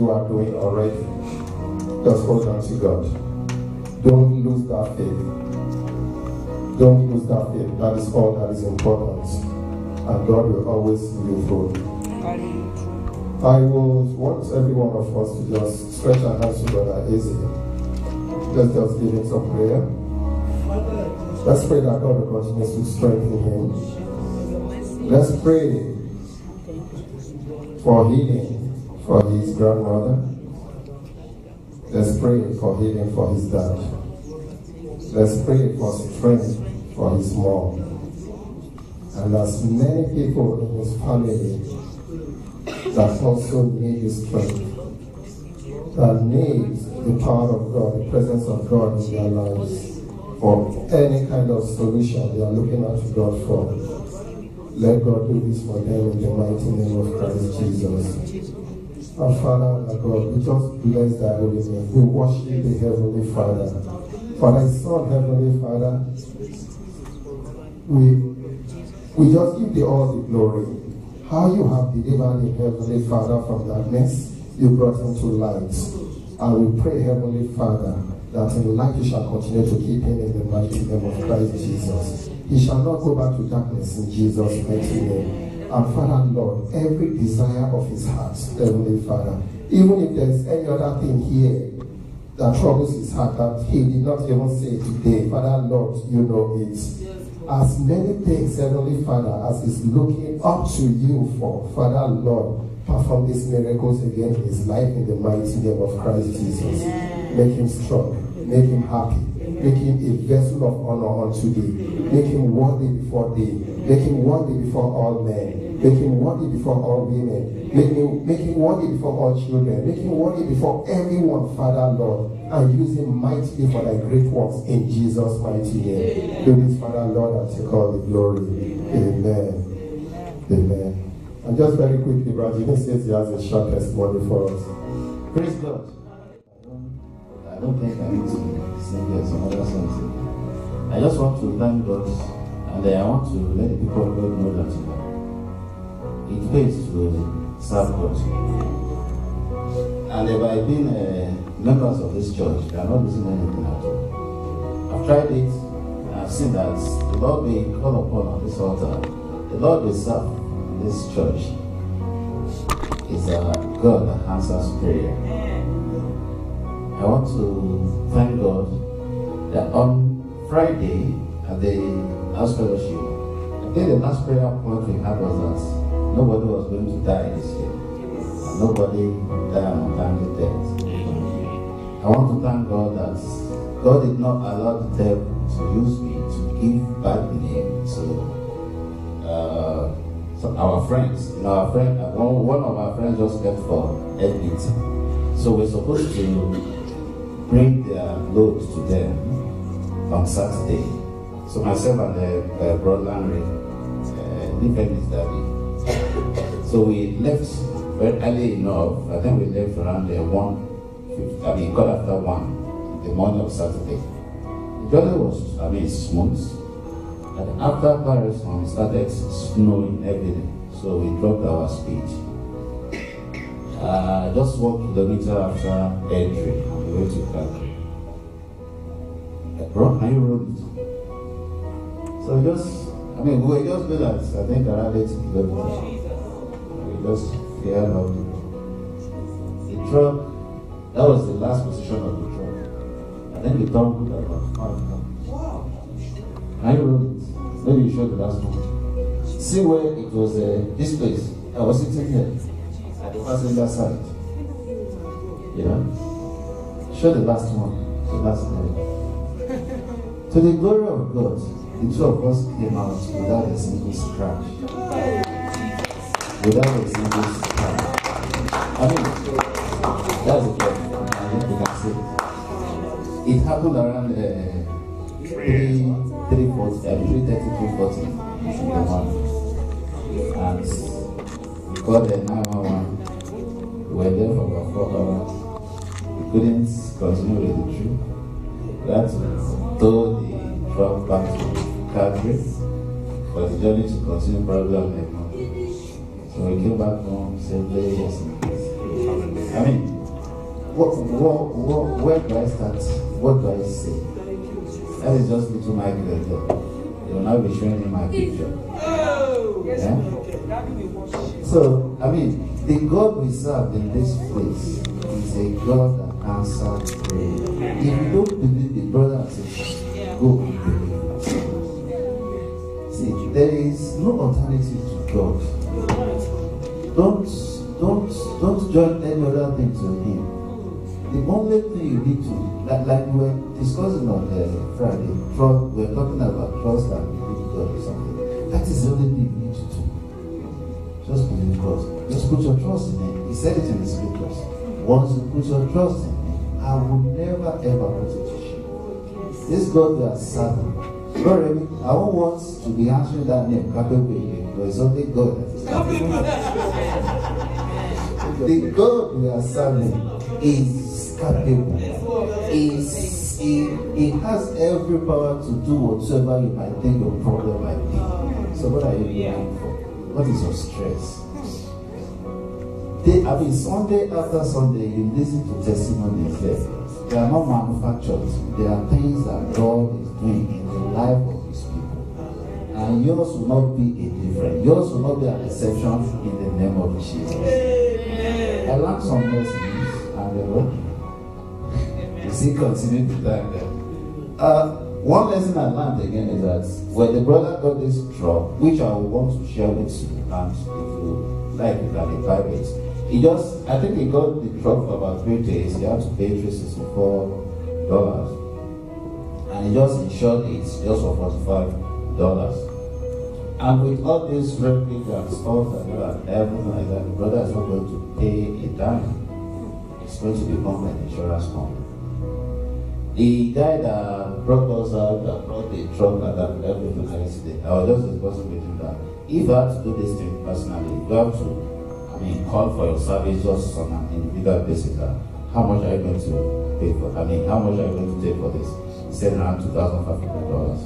You are doing already. Just hold on to God. Don't lose that faith. Don't lose that faith. That is all that is important. And God will always see you through. I will want every one of us to just stretch our hands to Brother Easy. Let's just give him some prayer. Let's pray that God will continue to strengthen him. Let's pray for healing for his grandmother. Let's pray for healing for his dad. Let's pray for strength for his mom. And as many people in his family that also need his strength, that need the power of God, the presence of God in their lives, for any kind of solution they are looking at God for. Let God do this for them in the mighty name of Christ Jesus. Our Father, our God, we just bless thy holy name. We worship the Heavenly Father. For thy Son, Heavenly Father, we, we just give thee all the glory. How you have delivered the Heavenly Father from darkness, you brought him to light. And we pray, Heavenly Father, that in light you shall continue to keep him in the mighty name of Christ Jesus. He shall not go back to darkness in Jesus' mighty name. And Father, Lord, every desire of his heart, Heavenly Father, even if there's any other thing here that troubles his heart that he did not even say today, Father, Lord, you know it. As many things, Heavenly Father, as he's looking up to you for, Father, Lord, perform these miracles again in his life in the mighty name of Christ Jesus. Make him strong, make him happy, make him a vessel of honor unto thee, make him worthy before thee, make him worthy before all men, make him worthy before all women, make him, make him worthy before all children, make him worthy before everyone, Father, Lord, and use him mightily for thy great works in Jesus' mighty name. Do this, Father, Lord, and take all the glory. Amen. Amen. And just very quickly, Brother Jimmy says he has a short testimony for us. Praise God. I don't think I need to sing here some other songs. I just want to thank God and I want to let the people of God know that it pays to serve God. And by being uh, members of this church, we are not losing anything at all. I've tried it, and I've seen that the Lord we call upon on this altar, the Lord we serve in this church is a God that answers prayer. I want to thank God that on Friday at the house fellowship, I think the last prayer point we had was that nobody was going to die this year. And nobody died an untimely death. I want to thank God that God did not allow the devil to use me to give bad name to uh, our friends. You know, our friend, uh, one, of our friends just left for head. So we're supposed to bring their loads to them on Saturday. So myself and the uh, brother Landry, uh, Nifen is daddy. So we left very early enough. I think we left around the one, I mean, got after one, the morning of Saturday. The journey was, I mean, smooth. And after Paris, it started snowing every day. So we dropped our speed. Uh, just one kilometer after entry the way to Calgary. Uh, Bro, can you it? So we just, I mean, we were just good at, I think, around 80 kilometers. We just fell off the The truck, that was the last position of the truck. And then we tumbled about five Wow. Can you roll it? Maybe you show the last one. See where it was, uh, this place. I was sitting here at the passenger side. You know? Show the last one. The last one. to the glory of God, the two of us came out without a single scratch. Without a single scratch. I mean, that's think you can see it. It happened around uh, 3, 3, 40, uh, 3 30, 3 40 in the morning. And we called the 911. We were there for about 4 hours. We couldn't continue with the trip. We had tow back to Calgary for the journey to continue probably on the month. So we came back home safely, yes, and peace. I mean, what, what, what, where do I start? What do I say? That is just little Michael there. They will now be showing me my picture. Yeah? So, I mean, the God we serve in this place is a God that answers prayer. If you don't believe it, brother and sister, go and believe. See, there is no alternative to God. Don't, don't, don't join any other thing to Him. The only thing you need to, like, like we were discussing on uh, Friday, trust, we were talking about trust and believe God or something. That is the only thing you need to do. Just believe God. Just put your trust in Him. He said it in the scriptures. Once you put your trust in Him, I will never ever put it. This God we are serving. Remy, I won't want to be answering that name, Kapepe, but it's only God that is The God we are serving is capable. Is he, he has every power to do whatsoever you might think your problem might be. So what are you looking for? What is your stress? They, I mean, Sunday after Sunday, you listen to testimonies there. They are not manufactured. They are things that God is doing in the life of His people. And yours will not be a different. Yours will not be an exception in the name of Jesus. I learned some lessons and they uh, you see, continue to thank them. Uh, one lesson I learned again is that when the brother got this truck, which I want to share with you, and if you like, you can invite it. He just, I think he got the truck for about three days. He had to pay three sixty four dollars, and he just insured it just for forty five dollars. And with all this replica and stuff and that, everything like that, the brother is not going to pay a dime. It's going to become an insurance company. The guy that brought us out, that brought the truck and that everything yesterday, I was just discussing with him that if I had to do this thing personally, you have to, I mean, call for your service just on an individual basis. How much are you going to pay for? I mean, how much are you going to take for this? He said around two thousand five hundred dollars.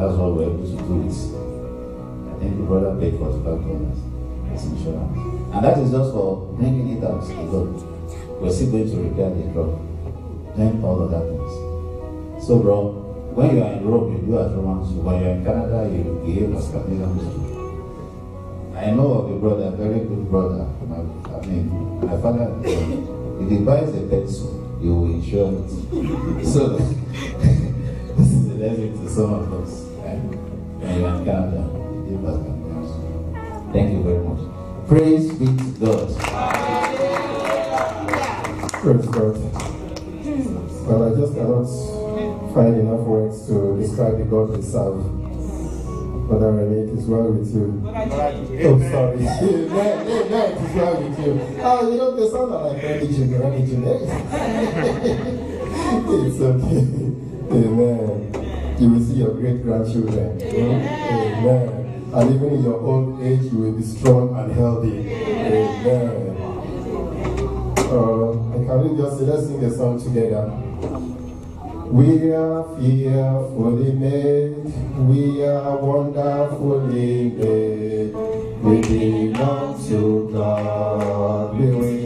That's what we're able to do this. I think the brother paid for two thousand dollars as insurance, and that is just for bringing it out alone. We're still going to repair the truck then all of that things. So, bro, when you are in Rome, you do as Romans. When you're in Canada, you behave as Canadians do. I know of a brother, a very good brother. I mean, my father, if he buys a pencil, you will insure it. so, this is a lesson to some of us. When you and forth. Thank you very much. Praise be to God. Praise God. Well, I just cannot find enough words to describe the God we serve. But I mean, it is well with you. Oh, sorry. Amen. Amen. It is well with you. Oh, you know, they sound like religion, religion. eh? it's okay. Amen. You will see your great grandchildren. Amen. And even in your old age, you will be strong and healthy. Amen. Uh, and can we just say, let's sing the song together? We are fearfully made, we are wonderfully made. We belong to God, we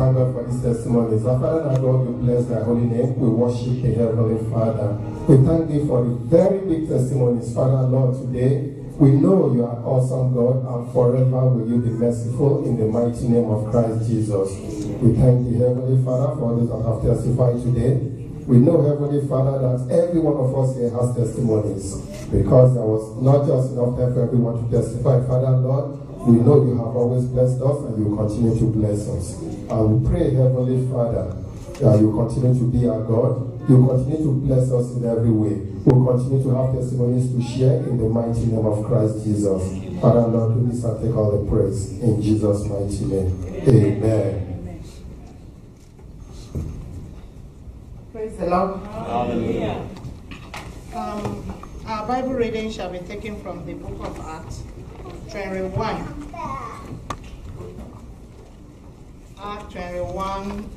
thank God for these testimonies. Father and God, we bless thy holy name. We worship the Heavenly Father. We thank thee for the very big testimonies, Father Lord, today. We know you are awesome, God, and forever will you be merciful in the mighty name of Christ Jesus. We thank the Heavenly Father for those that have testified today. We know, Heavenly Father, that every one of us here has testimonies because there was not just enough time for everyone to testify. Father, Lord, we know you have always blessed us and you continue to bless us. And we pray, Heavenly Father, that you continue to be our God. You continue to bless us in every way. We'll continue to have testimonies to share in the mighty name of Christ Jesus. Father, Lord, do this and take all the praise in Jesus' mighty name. Amen. Praise the Lord. Hallelujah. Um, our Bible reading shall be taken from the book of Acts, 21. Act 21,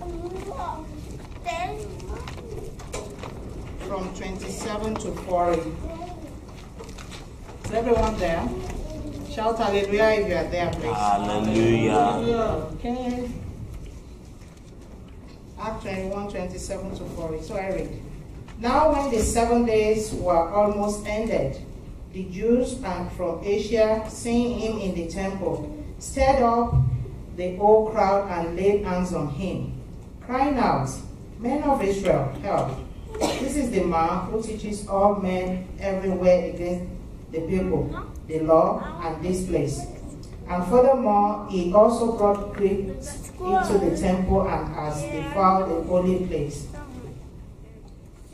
from 27 to 40. Is everyone there? Shout hallelujah if you are there, please. Hallelujah. Okay. Act 21, 27 to 40. So I read. Now, when the seven days were almost ended, the Jews and from Asia, seeing him in the temple, stirred up the whole crowd and laid hands on him, crying out, Men of Israel, help! This is the man who teaches all men everywhere against the people, the law, and this place. And furthermore, he also brought Greeks into the temple and has defiled the holy place.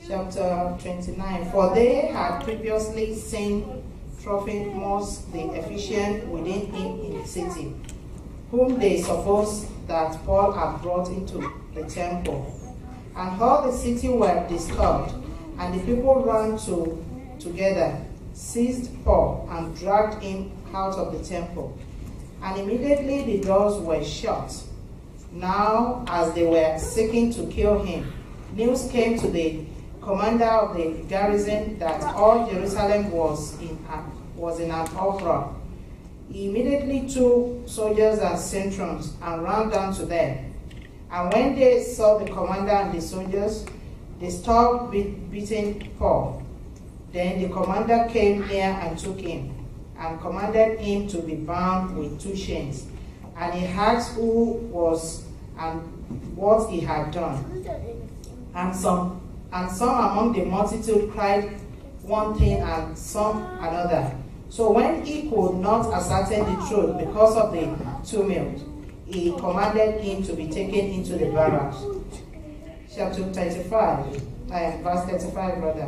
Chapter 29. For they had previously seen Trophimus the Ephesian within him in the city, whom they supposed that Paul had brought into the temple. And all the city were disturbed, and the people ran to, together, seized Paul, and dragged him out of the temple. And immediately the doors were shut. Now, as they were seeking to kill him, news came to the commander of the garrison that all Jerusalem was in, was in an uproar. He immediately took soldiers and centurions and ran down to them. And when they saw the commander and the soldiers, they stopped beat, beating Paul. Then the commander came near and took him, and commanded him to be bound with two chains. And he asked who was and what he had done. And some and some among the multitude cried one thing and some another. So when he could not ascertain the truth because of the tumult, he commanded him to be taken into the barracks. Chapter 35, uh, verse 35, brother.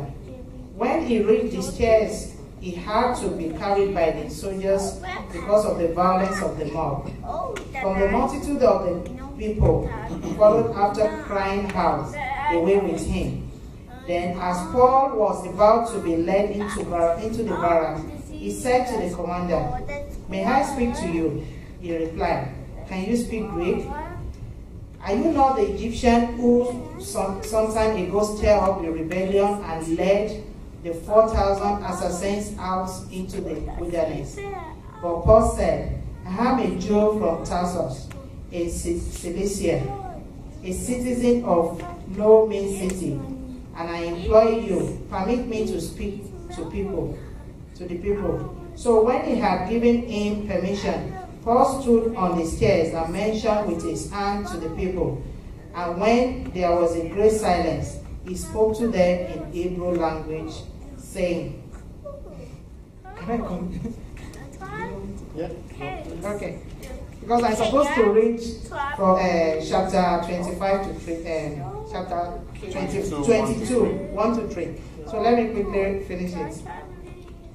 When he reached the stairs, he had to be carried by the soldiers because of the violence of the mob. From the multitude of the people followed after crying out away with him. Then, as Paul was about to be led into, into the barracks, he said to the commander, May I speak to you? He replied, Can you speak Greek? Are you not the Egyptian who some, some time ago stirred up a rebellion and led the 4,000 assassins out into the wilderness? But Paul said, I am a Jew from Tarsus, Ci- Cilicia, a citizen of no mean city, and I implore you, permit me to speak to people, to the people. So when he had given him permission, Paul stood on the stairs and mentioned with his hand to the people. And when there was a great silence, he spoke to them in Hebrew language, saying, Can I come? Yeah. Okay. Because I'm supposed to read from uh, chapter 25 to three, um, chapter 20, 22, 1 to 3. So let me quickly finish it.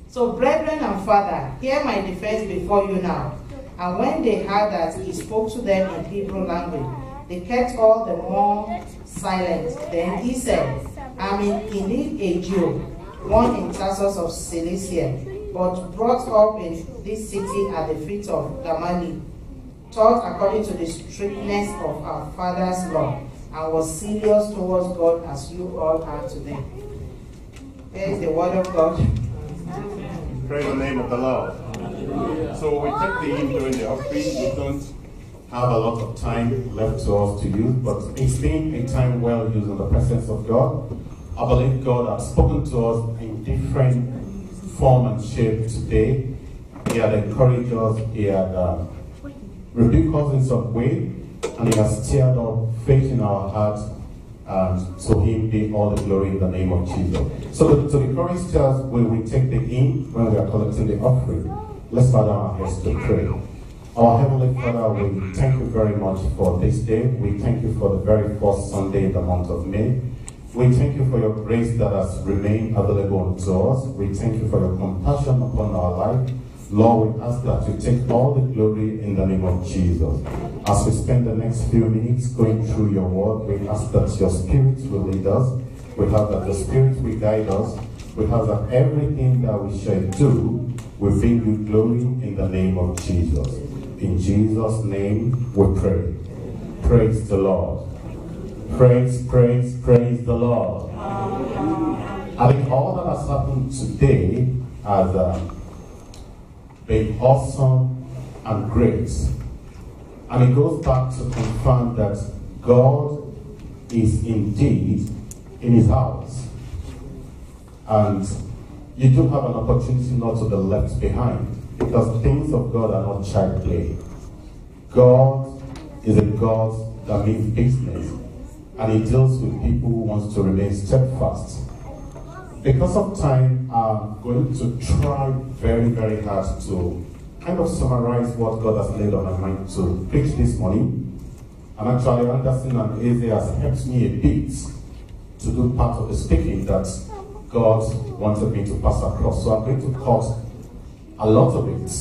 So, brethren and father, hear my defense before you now. And when they heard that he spoke to them in Hebrew language, they kept all the more silent. Then he said, I am indeed a Jew, one in Tarsus of Cilicia, but brought up in this city at the feet of Gamaliel, taught according to the strictness of our father's law, and was serious towards God as you all are today. Here is the word of God. Praise the name of the Lord. So we take the hymn during the offering. We don't have a lot of time left to us to use, but it's been a time well used in the presence of God. I believe God has spoken to us in different form and shape today. He had encouraged us, He had uh, rebuked us in some way, and He has stirred up faith in our hearts. And to Him be all the glory in the name of Jesus. So, to, to the choristers, when we take the hymn, when we are collecting the offering, let's bow down our heads to pray. Our Heavenly Father, we thank you very much for this day. We thank you for the very first Sunday in the month of May. We thank you for your grace that has remained available unto us. We thank you for your compassion upon our life. Lord, we ask that you take all the glory in the name of Jesus. As we spend the next few minutes going through your word, we ask that your spirit will lead us. We have that the spirit will guide us. We have that everything that we shall do will bring you glory in the name of Jesus. In Jesus' name we pray. Praise the Lord. Praise, praise, praise the Lord. I think all that has happened today has uh, been awesome and great. And it goes back to confirm that God is indeed in his house. And you do have an opportunity not to be left behind because things of God are not child play. God is a God that means business and he deals with people who wants to remain steadfast. Because of time, I'm going to try very, very hard to kind of summarize what God has laid on my mind to preach this morning. And actually, Anderson and Eze has helped me a bit to do part of the speaking that God wanted me to pass across. So I'm going to cut a lot of it.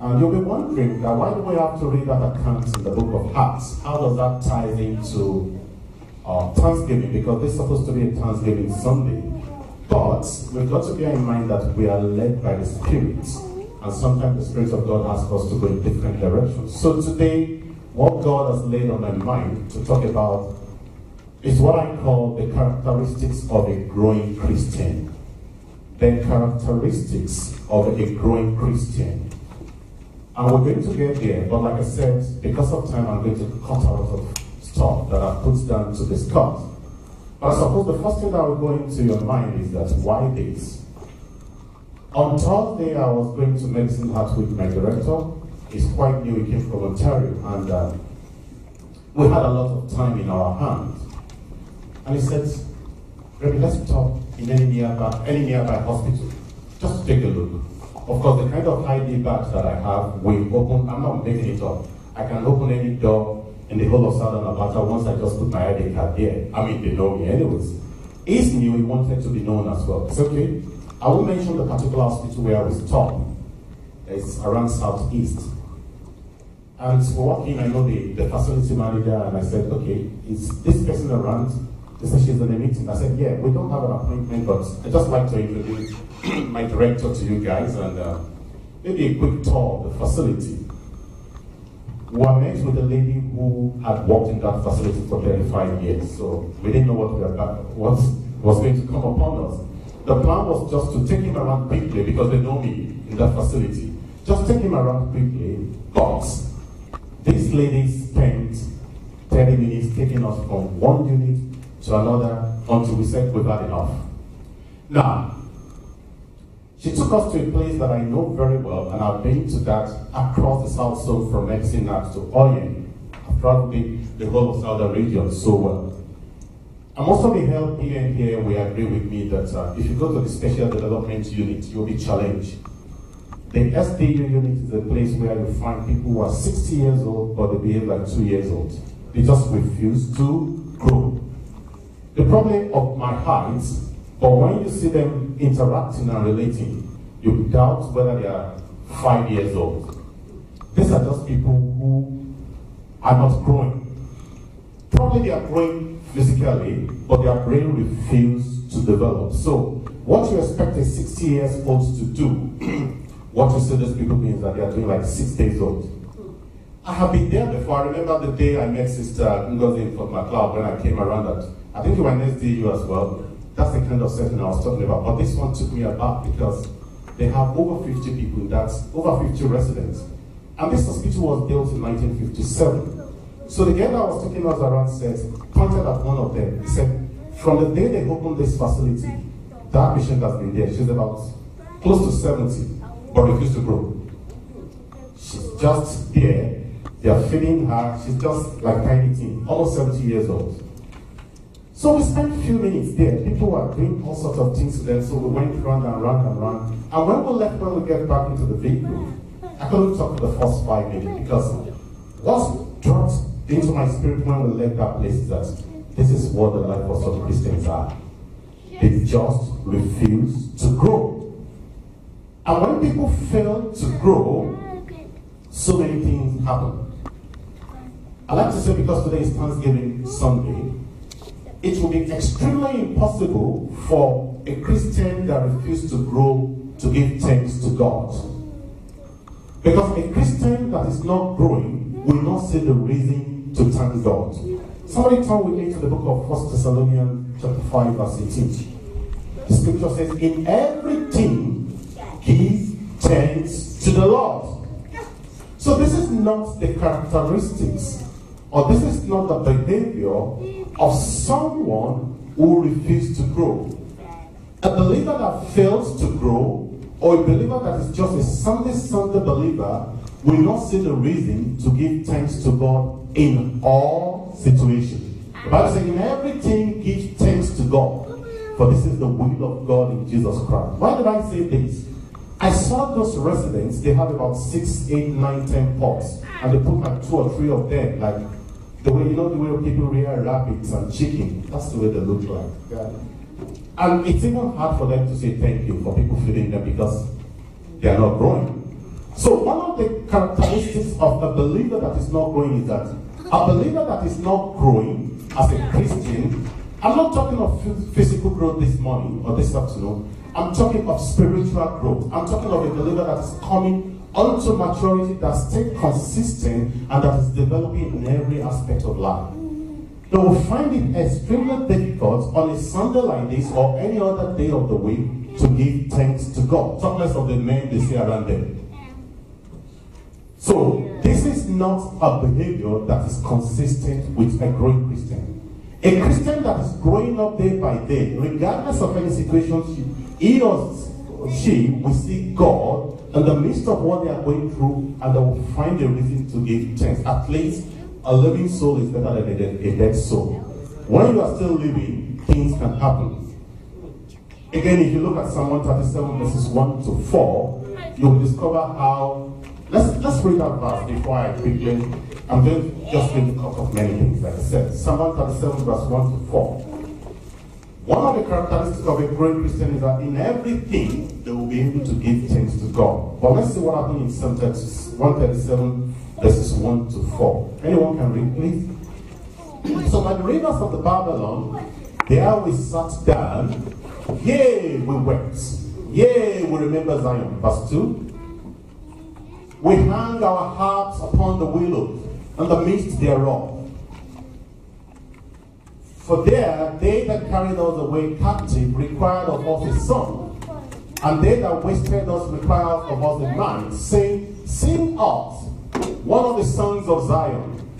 And you'll be wondering that why do we have to read that account in the book of Acts? How does that tie into uh, Thanksgiving? Because this is supposed to be a Thanksgiving Sunday. But we've got to bear in mind that we are led by the Spirit. And sometimes the Spirit of God asks us to go in different directions. So today, what God has laid on my mind to talk about is what I call the characteristics of a growing Christian. The characteristics of a growing Christian. And we're going to get there, but like I said, because of time, I'm going to cut lot of stuff that I put down to discuss. But I suppose the first thing that will go into your mind is that why this? On Thursday, I was going to Medicine Hat with my director. He's quite new, he came from Ontario, and uh, we had a lot of time in our hands. And he said, Rebbe, let's talk in any nearby, any nearby hospital. Just take a look. Of course, the kind of ID badge that I have, we open, I'm not making it up. I can open any door in the whole of Southern Alberta once I just put my ID card there. I mean, they know me anyways. He's new, he wanted to be known as well. It's okay. I will mention the particular hospital where I was stop. It's around Southeast. And we're walking, I know the, the facility manager, and I said, okay, is this person around? He They said she's in a meeting. I said, yeah, we don't have an appointment, but I'd just like to introduce my director to you guys and uh, maybe a quick tour of the facility. We were met with a lady who had worked in that facility for 35 years, so we didn't know what, we were, what was going to come upon us. The plan was just to take him around quickly because they know me in that facility. Just take him around quickly, but this lady spent 30 minutes taking us from one unit to another until we said we've had enough. Now, she took us to a place that I know very well, and I've been to that across the South Zone from Mexina to Oyen. I've traveled the whole of Southern region so well. I'm also the help here and here will agree with me that uh, if you go to the Special Development Unit, you'll be challenged. The SDU unit is a place where you find people who are 60 years old, but they behave like two years old. They just refuse to grow. The problem of my height but when you see them interacting and relating, you doubt whether they are five years old. These are just people who are not growing. Probably they are growing physically, but their brain refuses to develop. So, what you expect a 60 years old to do, what you see these people is that they are doing like six days old. I have been there before. I remember the day I met Sister Ngozi from my club when I came around that. I think you were next to you as well. That's the kind of setting I was talking about. But this one took me aback because they have over 50 people in that, over 50 residents. And this hospital was built in 1957. So the girl that was taking us around said, pointed at one of them. He said, from the day they opened this facility, that patient has been there. She's about close to 70, but refused to grow. She's just there. They are feeding her. She's just like tiny teen, almost 70 years old. So we spent a few minutes there. People were doing all sorts of things to them, so we went round and round and round. And when we left, when we get back into the vehicle, I couldn't talk for the first five minutes because what dropped into my spirit when we left that place is that this is what the life of some Christians are. They just refuse to grow. And when people fail to grow, so many things happen. I like to say because today is Thanksgiving Sunday, it will be extremely impossible for a Christian that refuses to grow to give thanks to God. Because a Christian that is not growing will not see the reason to thank God. Somebody turn with me to the book of 1 Thessalonians chapter 5 verse 18. The scripture says, In everything give thanks to the Lord. So this is not the characteristics or this is not the behavior of someone who refuses to grow. A believer that fails to grow, or a believer that is just a Sunday Sunday believer, will not see the reason to give thanks to God in all situations. The Bible says, in everything give thanks to God, for this is the will of God in Jesus Christ. Why did I say this? I saw those residents, they have about six, eight, nine, ten pots, and they put like two or three of them, like the way, you know, the way people rear rabbits and chicken. That's the way they look like. Yeah. And it's even hard for them to say thank you for people feeding them because they are not growing. So one of the characteristics of a believer that is not growing is that a believer that is not growing as a Christian, I'm not talking of physical growth this morning or this afternoon. I'm talking of spiritual growth. I'm talking of a believer that is coming unto maturity that stays consistent and that is developing in every aspect of life. They will find it extremely difficult on a Sunday like this or any other day of the week to give thanks to God. Talk less of the men they see around them. So, this is not a behavior that is consistent with a growing Christian. A Christian that is growing up day by day, regardless of any situation he or she will see God in the midst of what they are going through and they will find a reason to give thanks. At least a living soul is better than a dead, a dead soul. When you are still living, things can happen. Again, if you look at Psalm 137 verses 1 to 4, you will discover how. Let's, let's read that verse before I quickly. I'm going to just read a couple of many things, like I said. Psalm 137 verse 1 to 4. One of the characteristics of a great Christian is that in everything they will be able to give thanks to God. But let's see what happened in Psalm 137 verses 1 to 4. Anyone can read, please? So by the rivers of the Babylon, There we sat down, yea, we wept, yea, we remember Zion. Verse 2. We hang our hearts upon the willow and the midst thereof. For there they that carried us away captive required of us a song, and they that wasted us required of us a man, saying, Sing us one of the songs of Zion.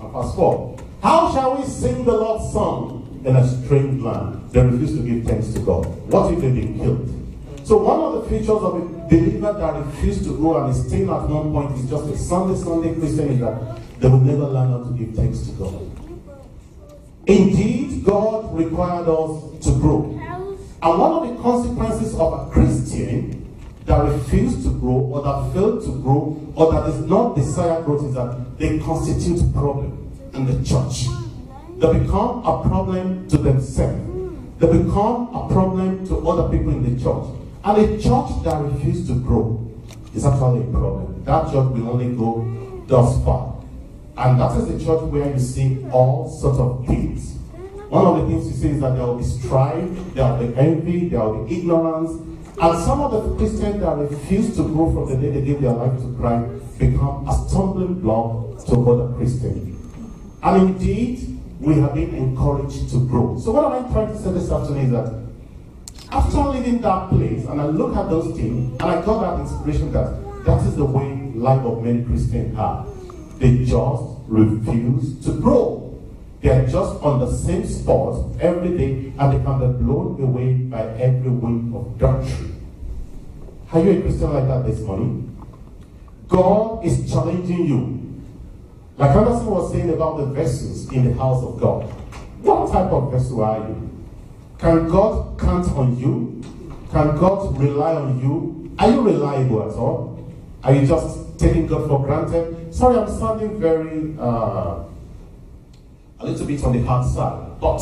And verse 4. How shall we sing the Lord's song in a strange land? They refuse to give thanks to God. What if they've been killed? So one of the features of a believer that refuses to go and is staying at one point is just a Sunday, Sunday Christian is that they will never learn how to give thanks to God. Indeed, God required us to grow. And one of the consequences of a Christian that refuse to grow or that fail to grow or that does not desire growth is that they constitute a problem in the church. They become a problem to themselves. They become a problem to other people in the church. And a church that refuses to grow is actually a problem. That church will only go thus far. And that is the church where you see all sorts of things. One of the things you see is that there will be strife, there will be envy, there will be ignorance. And some of the Christians that refuse to grow from the day they give their life to Christ become a stumbling block to other Christians. And indeed, we have been encouraged to grow. So what I'm trying to say this afternoon is that after leaving that place, and I look at those things, and I got that inspiration that that is the way life of many Christians are. They just refuse to grow. They are just on the same spot every day, and they can be blown away by every wind of doctrine. Are you a Christian like that this morning? God is challenging you. Like Anderson was saying about the vessels in the house of God. What type of vessel are you? Can God count on you? Can God rely on you? Are you reliable at all? Are you just taking God for granted? Sorry, I'm sounding very, uh, a little bit on the hard side. But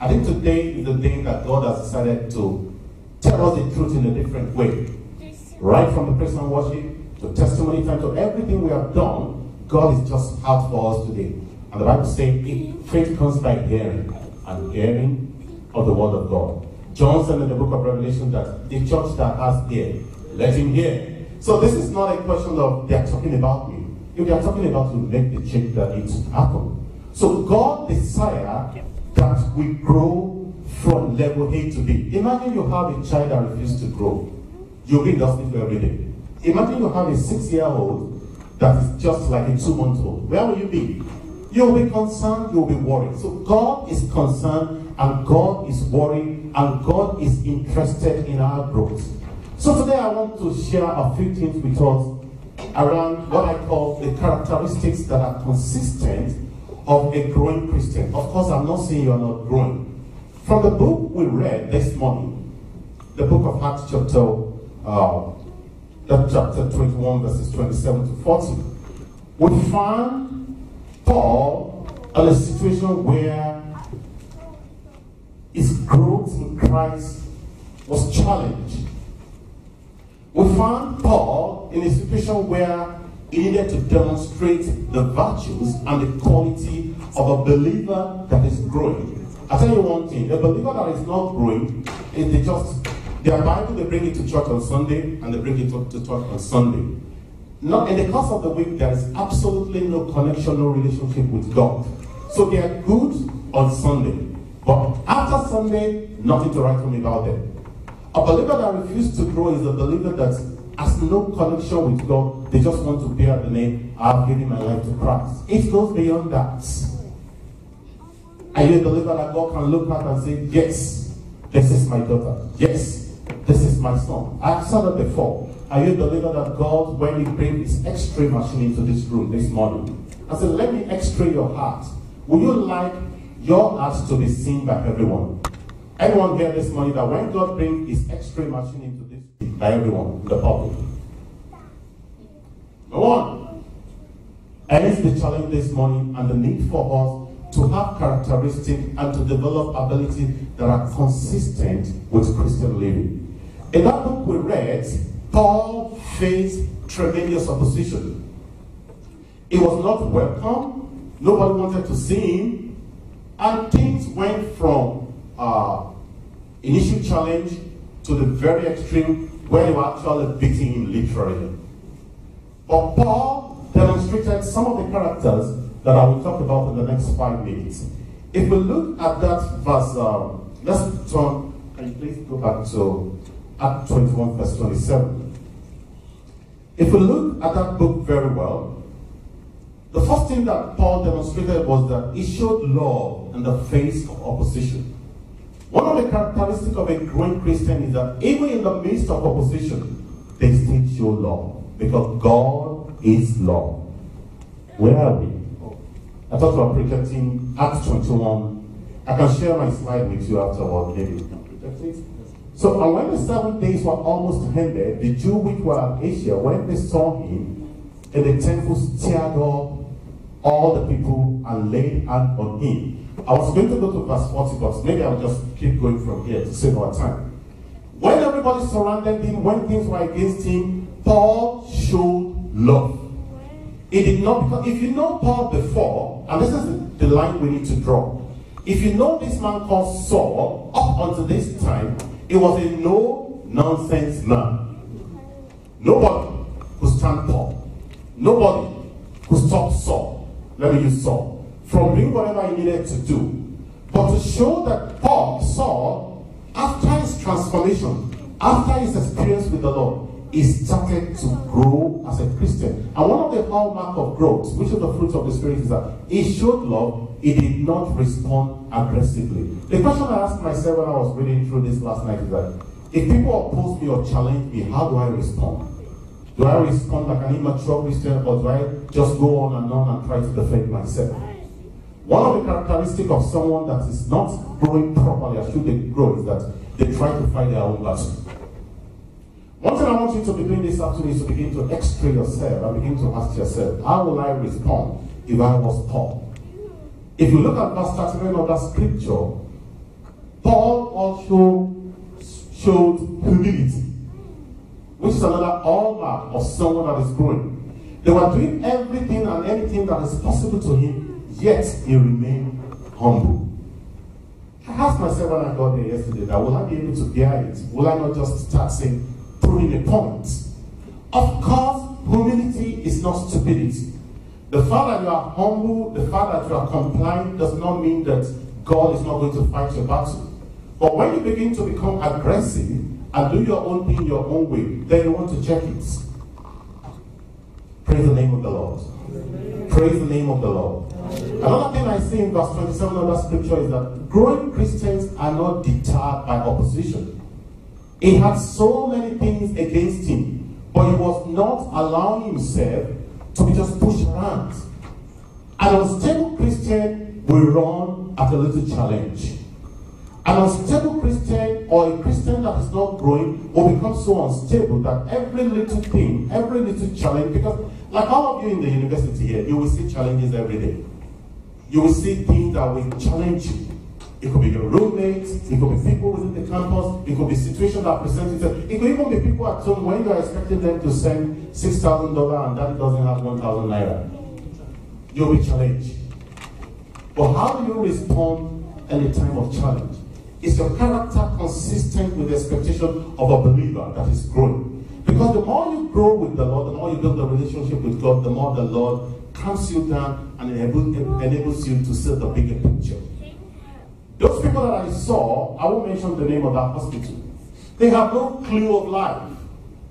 I think today is the day that God has decided to tell us the truth in a different way. Right from the and worship to testimony time to everything we have done, God is just out for us today. And the Bible says, faith comes by hearing, and hearing of the word of God. John said in the book of Revelation that the church that has ear, let him hear. So this is not a question of they are talking about me. If they are talking about to make the change that needs to happen. So God desires that we grow from level A to B. Imagine you have a child that refuses to grow. In the hospital every day. Imagine you have a six-year-old that is just like a two-month-old. Where will you be? You'll be concerned, you'll be worried. So God is concerned and God is worried and God is interested in our growth. So today I want to share a few things with us around what I call the characteristics that are consistent of a growing Christian. Of course, I'm not saying you are not growing. From the book we read this morning, the book of Acts chapter, uh, chapter 21 verses 27 to 40, we find Paul in a situation where his growth in Christ was challenged. We found Paul in a situation where he needed to demonstrate the virtues and the quality of a believer that is growing. i tell you one thing, a believer that is not growing, they just their Bible they bring it to church on Sunday and they bring it to, to church on Sunday. Not in the course of the week, there is absolutely no connection, no relationship with God. So they are good on Sunday. But after Sunday, nothing to write home about them. A believer that refuses to grow is a believer that has no connection with God. They just want to bear the name, I've given my life to Christ. It goes beyond that. Are you a believer that God can look at and say, Yes, this is my daughter. Yes, this is my son. I've said it before. Are you a believer that God, when He brings His X-ray machine into this room this morning, I said, Let me X-ray your heart. Would you like your heart to be seen by everyone? Anyone here this morning that when God brings His X-ray machine into this by everyone, the public? No one. And it's the challenge this morning and the need for us to have characteristics and to develop abilities that are consistent with Christian living. In that book we read, Paul faced tremendous opposition. He was not welcome. Nobody wanted to see him. And things went from uh, initial challenge to the very extreme where were actually beating him literally. But Paul demonstrated some of the characters that I will talk about in the next five minutes. If we look at that verse, um, let's turn, can you please go back to Act 21, verse 27. If we look at that book very well, the first thing that Paul demonstrated was that he showed love in the face of opposition. One of the characteristics of a growing Christian is that even in the midst of opposition, they still show love because God is love. Where are we? I talked about projecting Acts 21. I can share my slide with you afterward, maybe. So, and when the seven days were almost ended, the Jew which were in Asia, when they saw him in the temple, stirred up all the people and laid hand on him. I was going to go to verse 40, but maybe I'll just keep going from here to save our time. When everybody surrounded him, when things were against him, Paul showed love. He did not, because if you know Paul before, and this is the, line we need to draw. If you know this man called Saul, up until this time, he was a no nonsense man. Nobody could stand Paul. Nobody could stop Saul. Let me use Saul. From doing whatever he needed to do. But to show that Paul, saw, after his transformation, after his experience with the Lord, he started to grow as a Christian. And one of the hallmark of growth, which is the fruit of the Spirit, is that he showed love, he did not respond aggressively. The question I asked myself when I was reading through this last night is that if people oppose me or challenge me, how do I respond? Do I respond like an immature Christian or do I just go on and on and try to defend myself? One of the characteristics of someone that is not growing properly as should they grow is that they try to fight their own battle. One thing I want you to be doing this afternoon is to begin to x-ray yourself and begin to ask yourself, how will I respond if I was Paul? If you look at verse 39 of that scripture, Paul also showed humility, which is another hallmark of someone that is growing. They were doing everything and anything that is possible to him, yet he remained humble. I asked myself when I got there yesterday that will I be able to bear it? Will I not just start saying, proving a point? Of course, humility is not stupidity. The fact that you are humble, the fact that you are compliant does not mean that God is not going to fight your battle. But when you begin to become aggressive and do your own thing your own way, then you want to check it. Praise the name of the Lord. Praise the name of the Lord. Another thing I see in verse 27 of that scripture is that growing Christians are not deterred by opposition. He had so many things against him, but he was not allowing himself to be just pushed around. An unstable Christian will run at a little challenge. An unstable Christian or a Christian that is not growing will become so unstable that every little thing, every little challenge, because like all of you in the university here, you will see challenges every day. You will see things that will challenge you. It could be your roommates, it could be people within the campus, it could be situations that present itself. It could even be people at home when you are expecting them to send $6,000 and that doesn't have 1,000 naira. You'll be challenged. But how do you respond in a time of challenge? Is your character consistent with the expectation of a believer that is growing? Because the more you grow with the Lord, the more you build a relationship with God, the more the Lord calms you down and enables you to see the bigger picture. Those people that I saw, I won't mention the name of that hospital. They have no clue of life.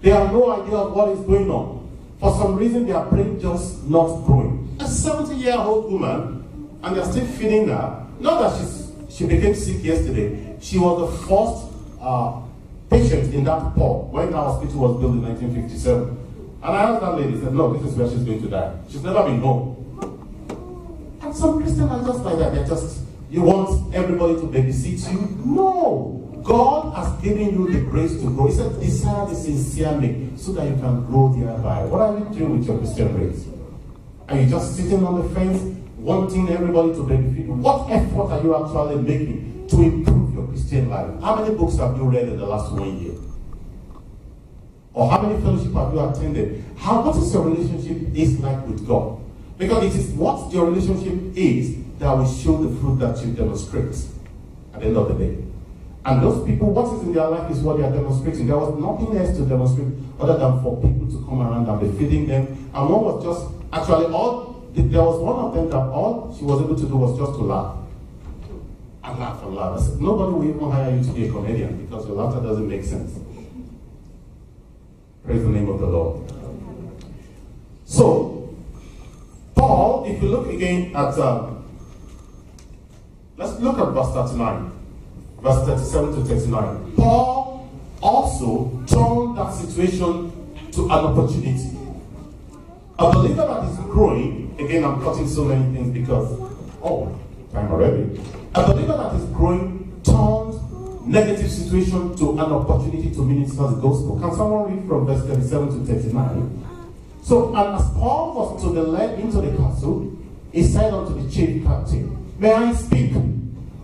They have no idea of what is going on. For some reason, their brain just not growing. A 70-year-old woman, and they're still feeding her. Not that she's, she became sick yesterday. She was the first uh, patient in that port when that hospital was built in 1957. And I asked that lady, said, no, this is where she's going to die. She's never been home. And some Christians are just like that. They're just you want everybody to babysit you? No. God has given you the grace to grow. He said, desire the sincere me so that you can grow thereby. What are you doing with your Christian grace? Are you just sitting on the fence, wanting everybody to benefit? What effort are you actually making to improve your Christian life? How many books have you read in the last one year? Or how many fellowship have you attended? How what is your relationship is like with God? Because it is what your relationship is that will show the fruit that you demonstrate. at the end of the day. And those people, what is in their life is what they are demonstrating. There was nothing else to demonstrate other than for people to come around and be feeding them. And one was just, actually, all, there was one of them that all she was able to do was just to laugh. And laugh and laugh. I said, nobody will even hire you to be a comedian because your laughter doesn't make sense. Praise the name of the Lord. So, Paul, if you look again at, um, let's look at verse 39, verse 37 to 39. Paul also turned that situation to an opportunity. A believer that is growing, again, I'm cutting so many things because, oh, time already. A believer that is growing turns negative situation to an opportunity to minister the gospel. Can someone read from verse 37 to 39? So, and as Paul was to the led into the castle, he said unto the chief captain, May I speak?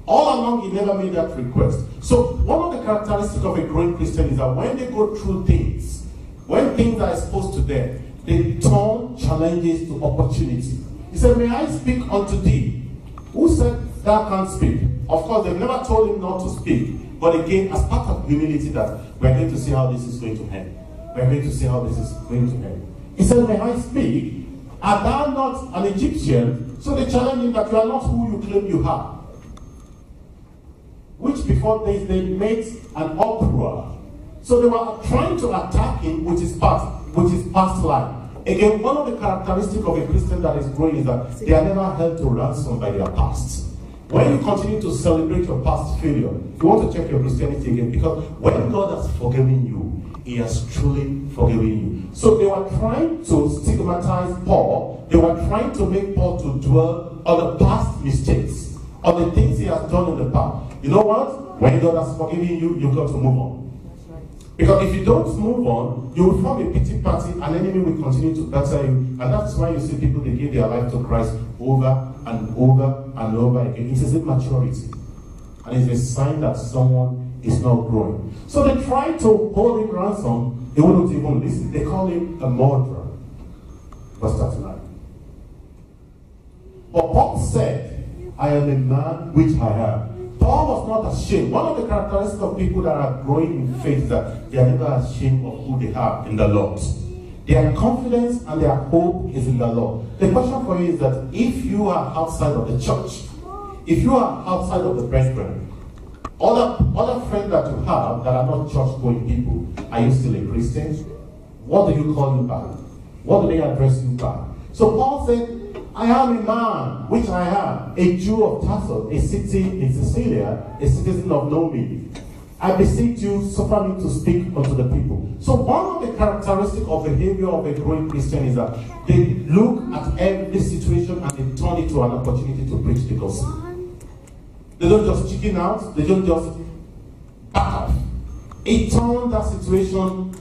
All along, he never made that request. So, one of the characteristics of a growing Christian is that when they go through things, when things are exposed to them, they turn challenges to opportunity. He said, May I speak unto thee? Who said thou can't speak? Of course, they've never told him not to speak. But again, as part of humility, that we're going to see how this is going to end. We're going to see how this is going to end. He said, May I speak? Art thou not an Egyptian? So they challenge him that you are not who you claim you are. Which before this they made an uproar. So they were trying to attack him, which is past, which is past life. Again, one of the characteristics of a Christian that is growing is that they are never held to ransom by their past. When you continue to celebrate your past failure, you want to check your Christianity again because when God has forgiven you, He has truly forgiven you. So they were trying to stigmatize Paul. They were trying to make Paul to dwell on the past mistakes, on the things he has done in the past. You know what? When God has forgiven you, you've got to move on. Because if you don't move on, you will form a pity party, and enemy will continue to batter you. And that's why you see people they give their life to Christ over and over and over again. It is immaturity. And it's a sign that someone is not growing. So they try to hold him ransom. They wouldn't even listen. They call him a murderer. Verse 39. But Paul said, I am a man which I am. Paul was not ashamed. One of the characteristics of people that are growing in faith is that they are never ashamed of who they are in the Lord. Their confidence and their hope is in the Lord. The question for you is that if you are outside of the church, if you are outside of the brethren, other, other friends that you have that are not church going people, are you still a Christian? What do you call you by? What do they address you by? So Paul said, I am a man, which I am, a Jew of Tarsus, a city in Cilicia, a citizen of Nomi. I beseech you, suffer me to speak unto the people. So one of the characteristics of behavior of a growing Christian is that they look at every situation and they turn it to an opportunity to preach the gospel. They don't just chicken out, they don't just back off. It turned that situation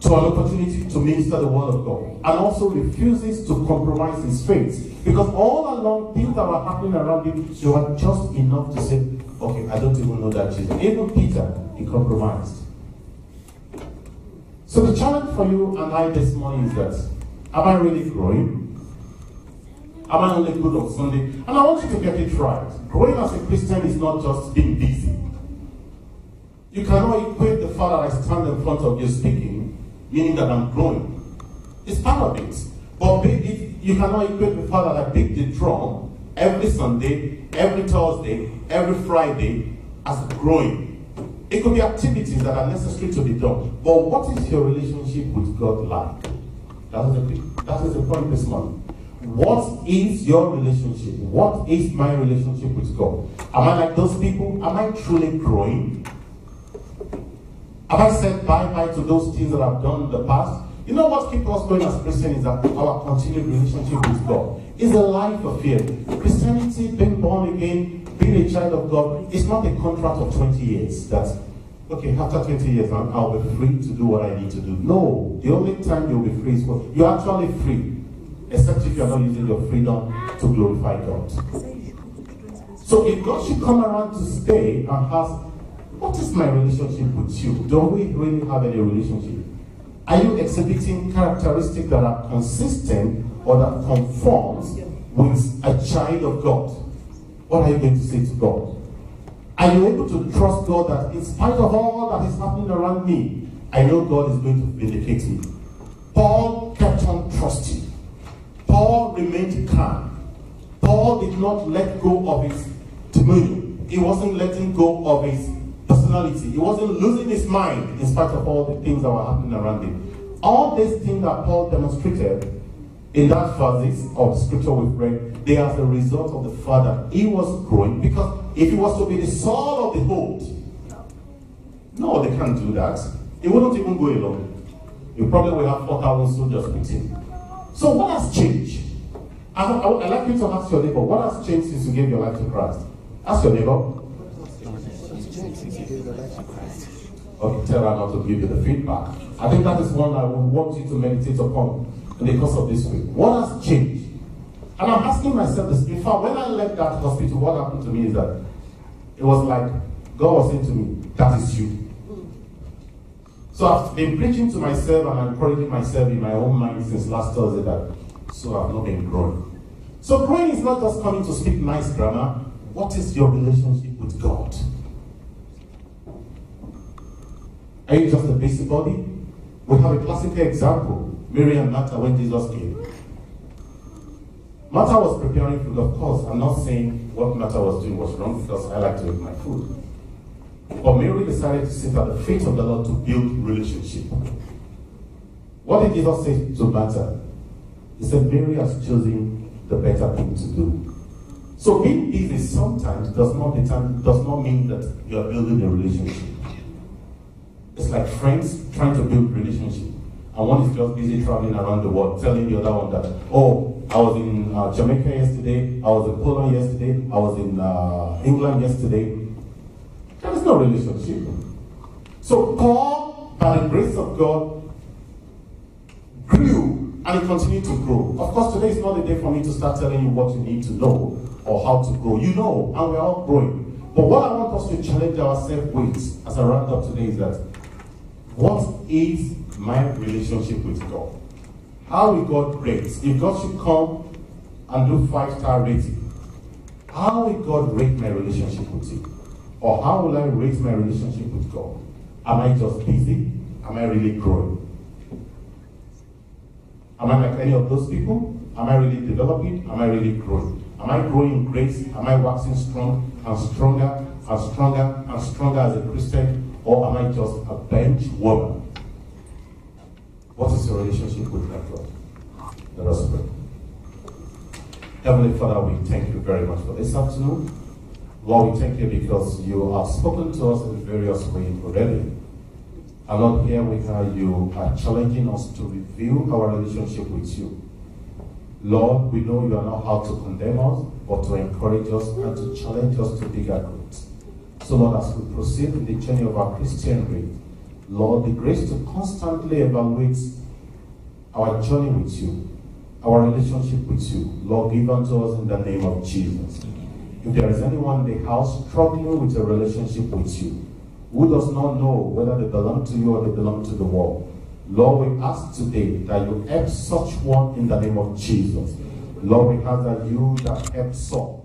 to an opportunity to minister the word of God and also refuses to compromise his faith. Because all along, things that were happening around him, they were just enough to say, okay, I don't even know that Jesus. Even Peter, he compromised. So the challenge for you and I this morning is that, am I really growing? Am I only good on Sunday? And I want you to get it right. Growing as a Christian is not just being busy. You cannot equate the fact that I stand in front of you speaking, meaning that I'm growing. It's part of it. But you cannot equate the fact that I beat the drum every Sunday, every Thursday, every Friday as growing. It could be activities that are necessary to be done. But what is your relationship with God like? That is the, that is the point this morning. What is your relationship? What is my relationship with God? Am I like those people? Am I truly growing? Have I said bye bye to those things that I've done in the past? You know what keeps us going as Christians is that our continued relationship with God is a life of fear. Christianity, being born again, being a child of God, is not a contract of 20 years. That okay, after 20 years, I'll, I'll be free to do what I need to do. No, the only time you'll be free is when you're actually free, except if you're not using your freedom to glorify God. So if God should come around to stay and ask, what is my relationship with you? Don't we really have any relationship? Are you exhibiting characteristics that are consistent or that conforms with a child of God? What are you going to say to God? Are you able to trust God that in spite of all that is happening around me, I know God is going to vindicate me? Paul kept on trusting. Paul remained calm. Paul did not let go of his dominion. He wasn't letting go of his personality. He wasn't losing his mind in spite of all the things that were happening around him. All these things that Paul demonstrated in that verses of scripture we've read, they are the result of the fact that he was growing. Because if he was to be the soul of the whole, no, they can't do that. He wouldn't even go alone. You probably will have 4,000 soldiers with him. So what has changed? I, I, I'd like you to ask your neighbor, what has changed since you gave your life to Christ? Ask your neighbor. Okay, tell her not to give you the feedback. I think that is one I would want you to meditate upon in the course of this week. What has changed? And I'm asking myself this. In fact, when I left that hospital, what happened to me is that it was like God was saying to me, That is you. So I've been preaching to myself and encouraging myself in my own mind since last Thursday that so I've not been growing. So growing is not just coming to speak nice grammar. What is your relationship with God? Are you just a busybody? We have a classical example. Mary and Martha when Jesus came. Martha was preparing food, of course. I'm not saying what Martha was doing was wrong because I like to eat my food. But Mary decided to sit at the feet of the Lord to build relationship. What did Jesus say to Martha? He said, Mary has chosen the better thing to do. So being busy sometimes does not determine, does not mean that you are building a relationship. It's like friends trying to build relationship. And one is just busy traveling around the world, telling the other one that, oh, I was in uh, Jamaica yesterday, I was in Poland yesterday, I was in uh, England yesterday. There is no relationship. So Paul, by the grace of God, grew and he continued to grow. Of course, today is not the day for me to start telling you what you need to know or how to grow. You know, and we're all growing. But what I want us to challenge ourselves with as I round up today is that what is my relationship with God? How will God rate? If God should come and do five star rating, how will God rate my relationship with Him? Or how will I rate my relationship with God? Am I just busy? Am I really growing? Am I like any of those people? Am I really developing? Am I really growing? Am I growing in grace? Am I waxing strong and stronger and stronger and stronger as a Christian? Or am I just a bench woman? What is your relationship with that God? Let us pray. Heavenly Father, we thank you very much for this afternoon. Lord, we thank you because you have spoken to us in various ways already. And Lord, here we are, you are challenging us to review our relationship with you. Lord, we know you are not out to condemn us, but to encourage us and to challenge us to bigger. So, Lord, as we proceed in the journey of our Christian faith, Lord, the grace to constantly evaluate our journey with you, our relationship with you, Lord, give unto us in the name of Jesus. If there is anyone in the house struggling with a relationship with you, who does not know whether they belong to you or they belong to the world, Lord, we ask today that you help such one in the name of Jesus. Lord, we ask that you that help Saul